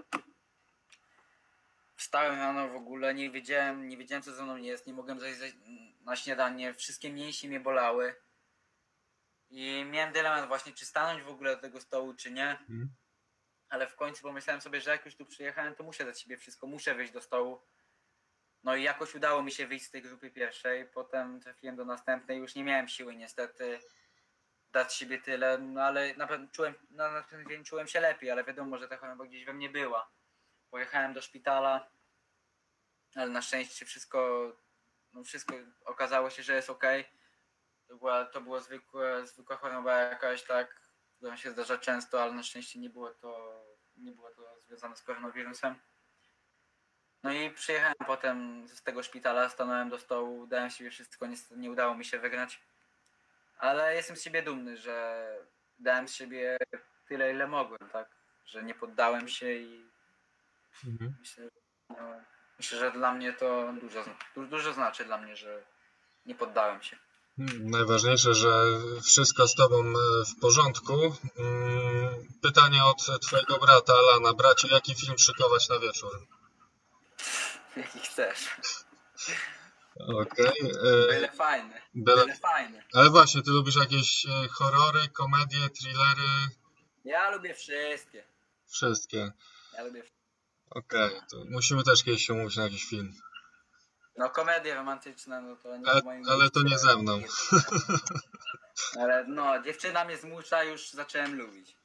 Wstałem rano w ogóle, nie wiedziałem, nie wiedziałem co ze mną jest, nie mogłem zejść na śniadanie, wszystkie mięśnie mnie bolały. I miałem dylemat właśnie, czy stanąć w ogóle do tego stołu, czy nie. Hmm ale w końcu pomyślałem sobie, że jak już tu przyjechałem, to muszę dać siebie wszystko, muszę wyjść do stołu. No i jakoś udało mi się wyjść z tej grupy pierwszej, potem trafiłem do następnej, już nie miałem siły niestety dać siebie tyle, no ale na pewno czułem, na następny dzień czułem się lepiej, ale wiadomo, że ta choroba gdzieś we mnie była. Pojechałem do szpitala, ale na szczęście wszystko, no wszystko okazało się, że jest ok. To była, to była zwykła, zwykła choroba jakaś tak, która się zdarza często, ale na szczęście nie było to, nie było to związane z koronawirusem. No i przyjechałem potem z tego szpitala, stanąłem do stołu, dałem siebie wszystko, niestety nie udało mi się wygrać. Ale jestem z siebie dumny, że dałem z siebie tyle, ile mogłem, tak? Że nie poddałem się i mhm. myślę, no, myślę, że dla mnie to dużo, dużo znaczy dla mnie, że nie poddałem się. Najważniejsze, że wszystko z Tobą e, w porządku. Mm, pytanie od Twojego brata Alana. Bracie, jaki film szykować na wieczór? Jaki chcesz. Okej. Okay. E, byle fajny. Byle... Byle fajny. Ale właśnie, Ty lubisz jakieś e, horrory, komedie, thrillery? Ja lubię wszystkie. Wszystkie. Ja lubię Okej, to musimy też kiedyś się umówić na jakiś film. No komedie romantyczne, no to nie Ale, w moim ale to nie ze mną. Ale no, dziewczyna mnie zmusza, już zacząłem lubić.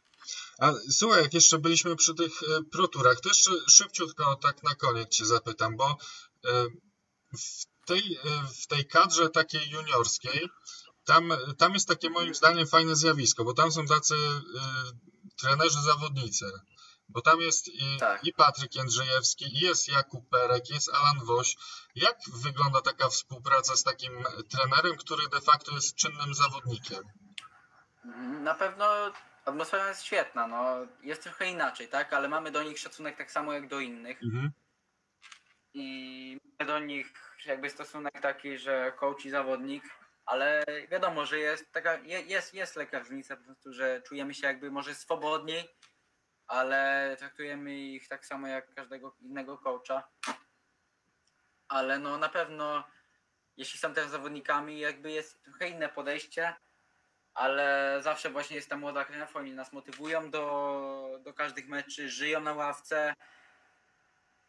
A słuchaj, jak jeszcze byliśmy przy tych e, proturach, to jeszcze szybciutko tak na koniec cię zapytam, bo e, w tej, e, w tej kadrze takiej juniorskiej, tam, tam jest takie moim zdaniem fajne zjawisko, bo tam są tacy trenerzy zawodnicy. Bo tam jest i, Tak. i Patryk Jędrzejewski, i jest Jakub Perek, jest Alan Woś. Jak wygląda taka współpraca z takim trenerem, który de facto jest czynnym zawodnikiem? Na pewno atmosfera jest świetna, no. Jest trochę inaczej, tak? Ale mamy do nich szacunek tak samo jak do innych. Mhm. I mamy do nich jakby stosunek taki, że coach i zawodnik, ale wiadomo, że jest taka, je- jest, jest lekka różnica po prostu, że czujemy się jakby może swobodniej, ale traktujemy ich tak samo jak każdego innego coacha. Ale no na pewno, jeśli są też zawodnikami, jakby jest trochę inne podejście, ale zawsze właśnie jest ta młoda krew, oni nas motywują do, do każdych meczy, żyją na ławce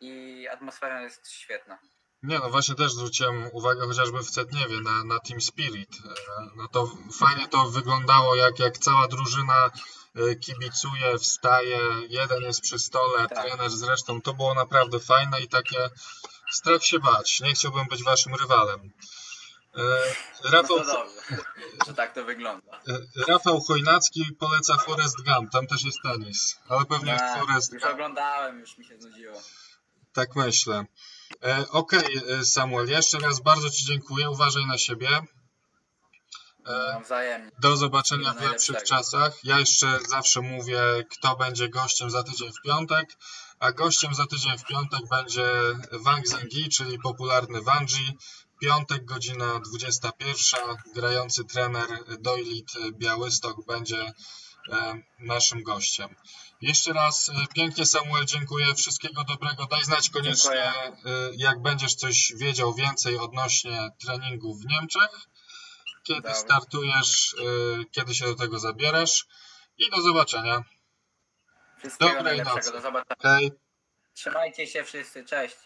i atmosfera jest świetna. Nie, no właśnie też zwróciłem uwagę chociażby w Cetniewie na, na Team Spirit. E, No to fajnie to wyglądało, jak, jak cała drużyna e, kibicuje, wstaje, jeden jest przy stole, Tak. trener zresztą. To było naprawdę fajne i takie strach się bać. Nie chciałbym być waszym rywalem. E, No Rafał, to dobrze, [LAUGHS] że tak to wygląda. e, Rafał Chojnacki poleca Forest Gump, tam też jest tenis, ale pewnie A, Forest już Gump. oglądałem, już mi się znudziło. Tak myślę. E, Okej, e, Samuel, jeszcze raz bardzo Ci dziękuję. Uważaj na siebie. E, No, wzajemnie. Do zobaczenia w lepszych czasach. Ja jeszcze zawsze mówię, kto będzie gościem za tydzień w piątek, a gościem za tydzień w piątek będzie Wang Zengyi, czyli popularny Wanji. Piątek, godzina 21. Grający trener Doilit Białystok będzie e, naszym gościem. Jeszcze raz e, pięknie Samuel dziękuję. Wszystkiego dobrego. Daj znać koniecznie, e, jak będziesz coś wiedział więcej odnośnie treningu w Niemczech kiedy startujesz, kiedy się do tego zabierasz i do zobaczenia. Wszystkiego Dobrej nocy. do zobaczenia. Hej. Trzymajcie się wszyscy, cześć.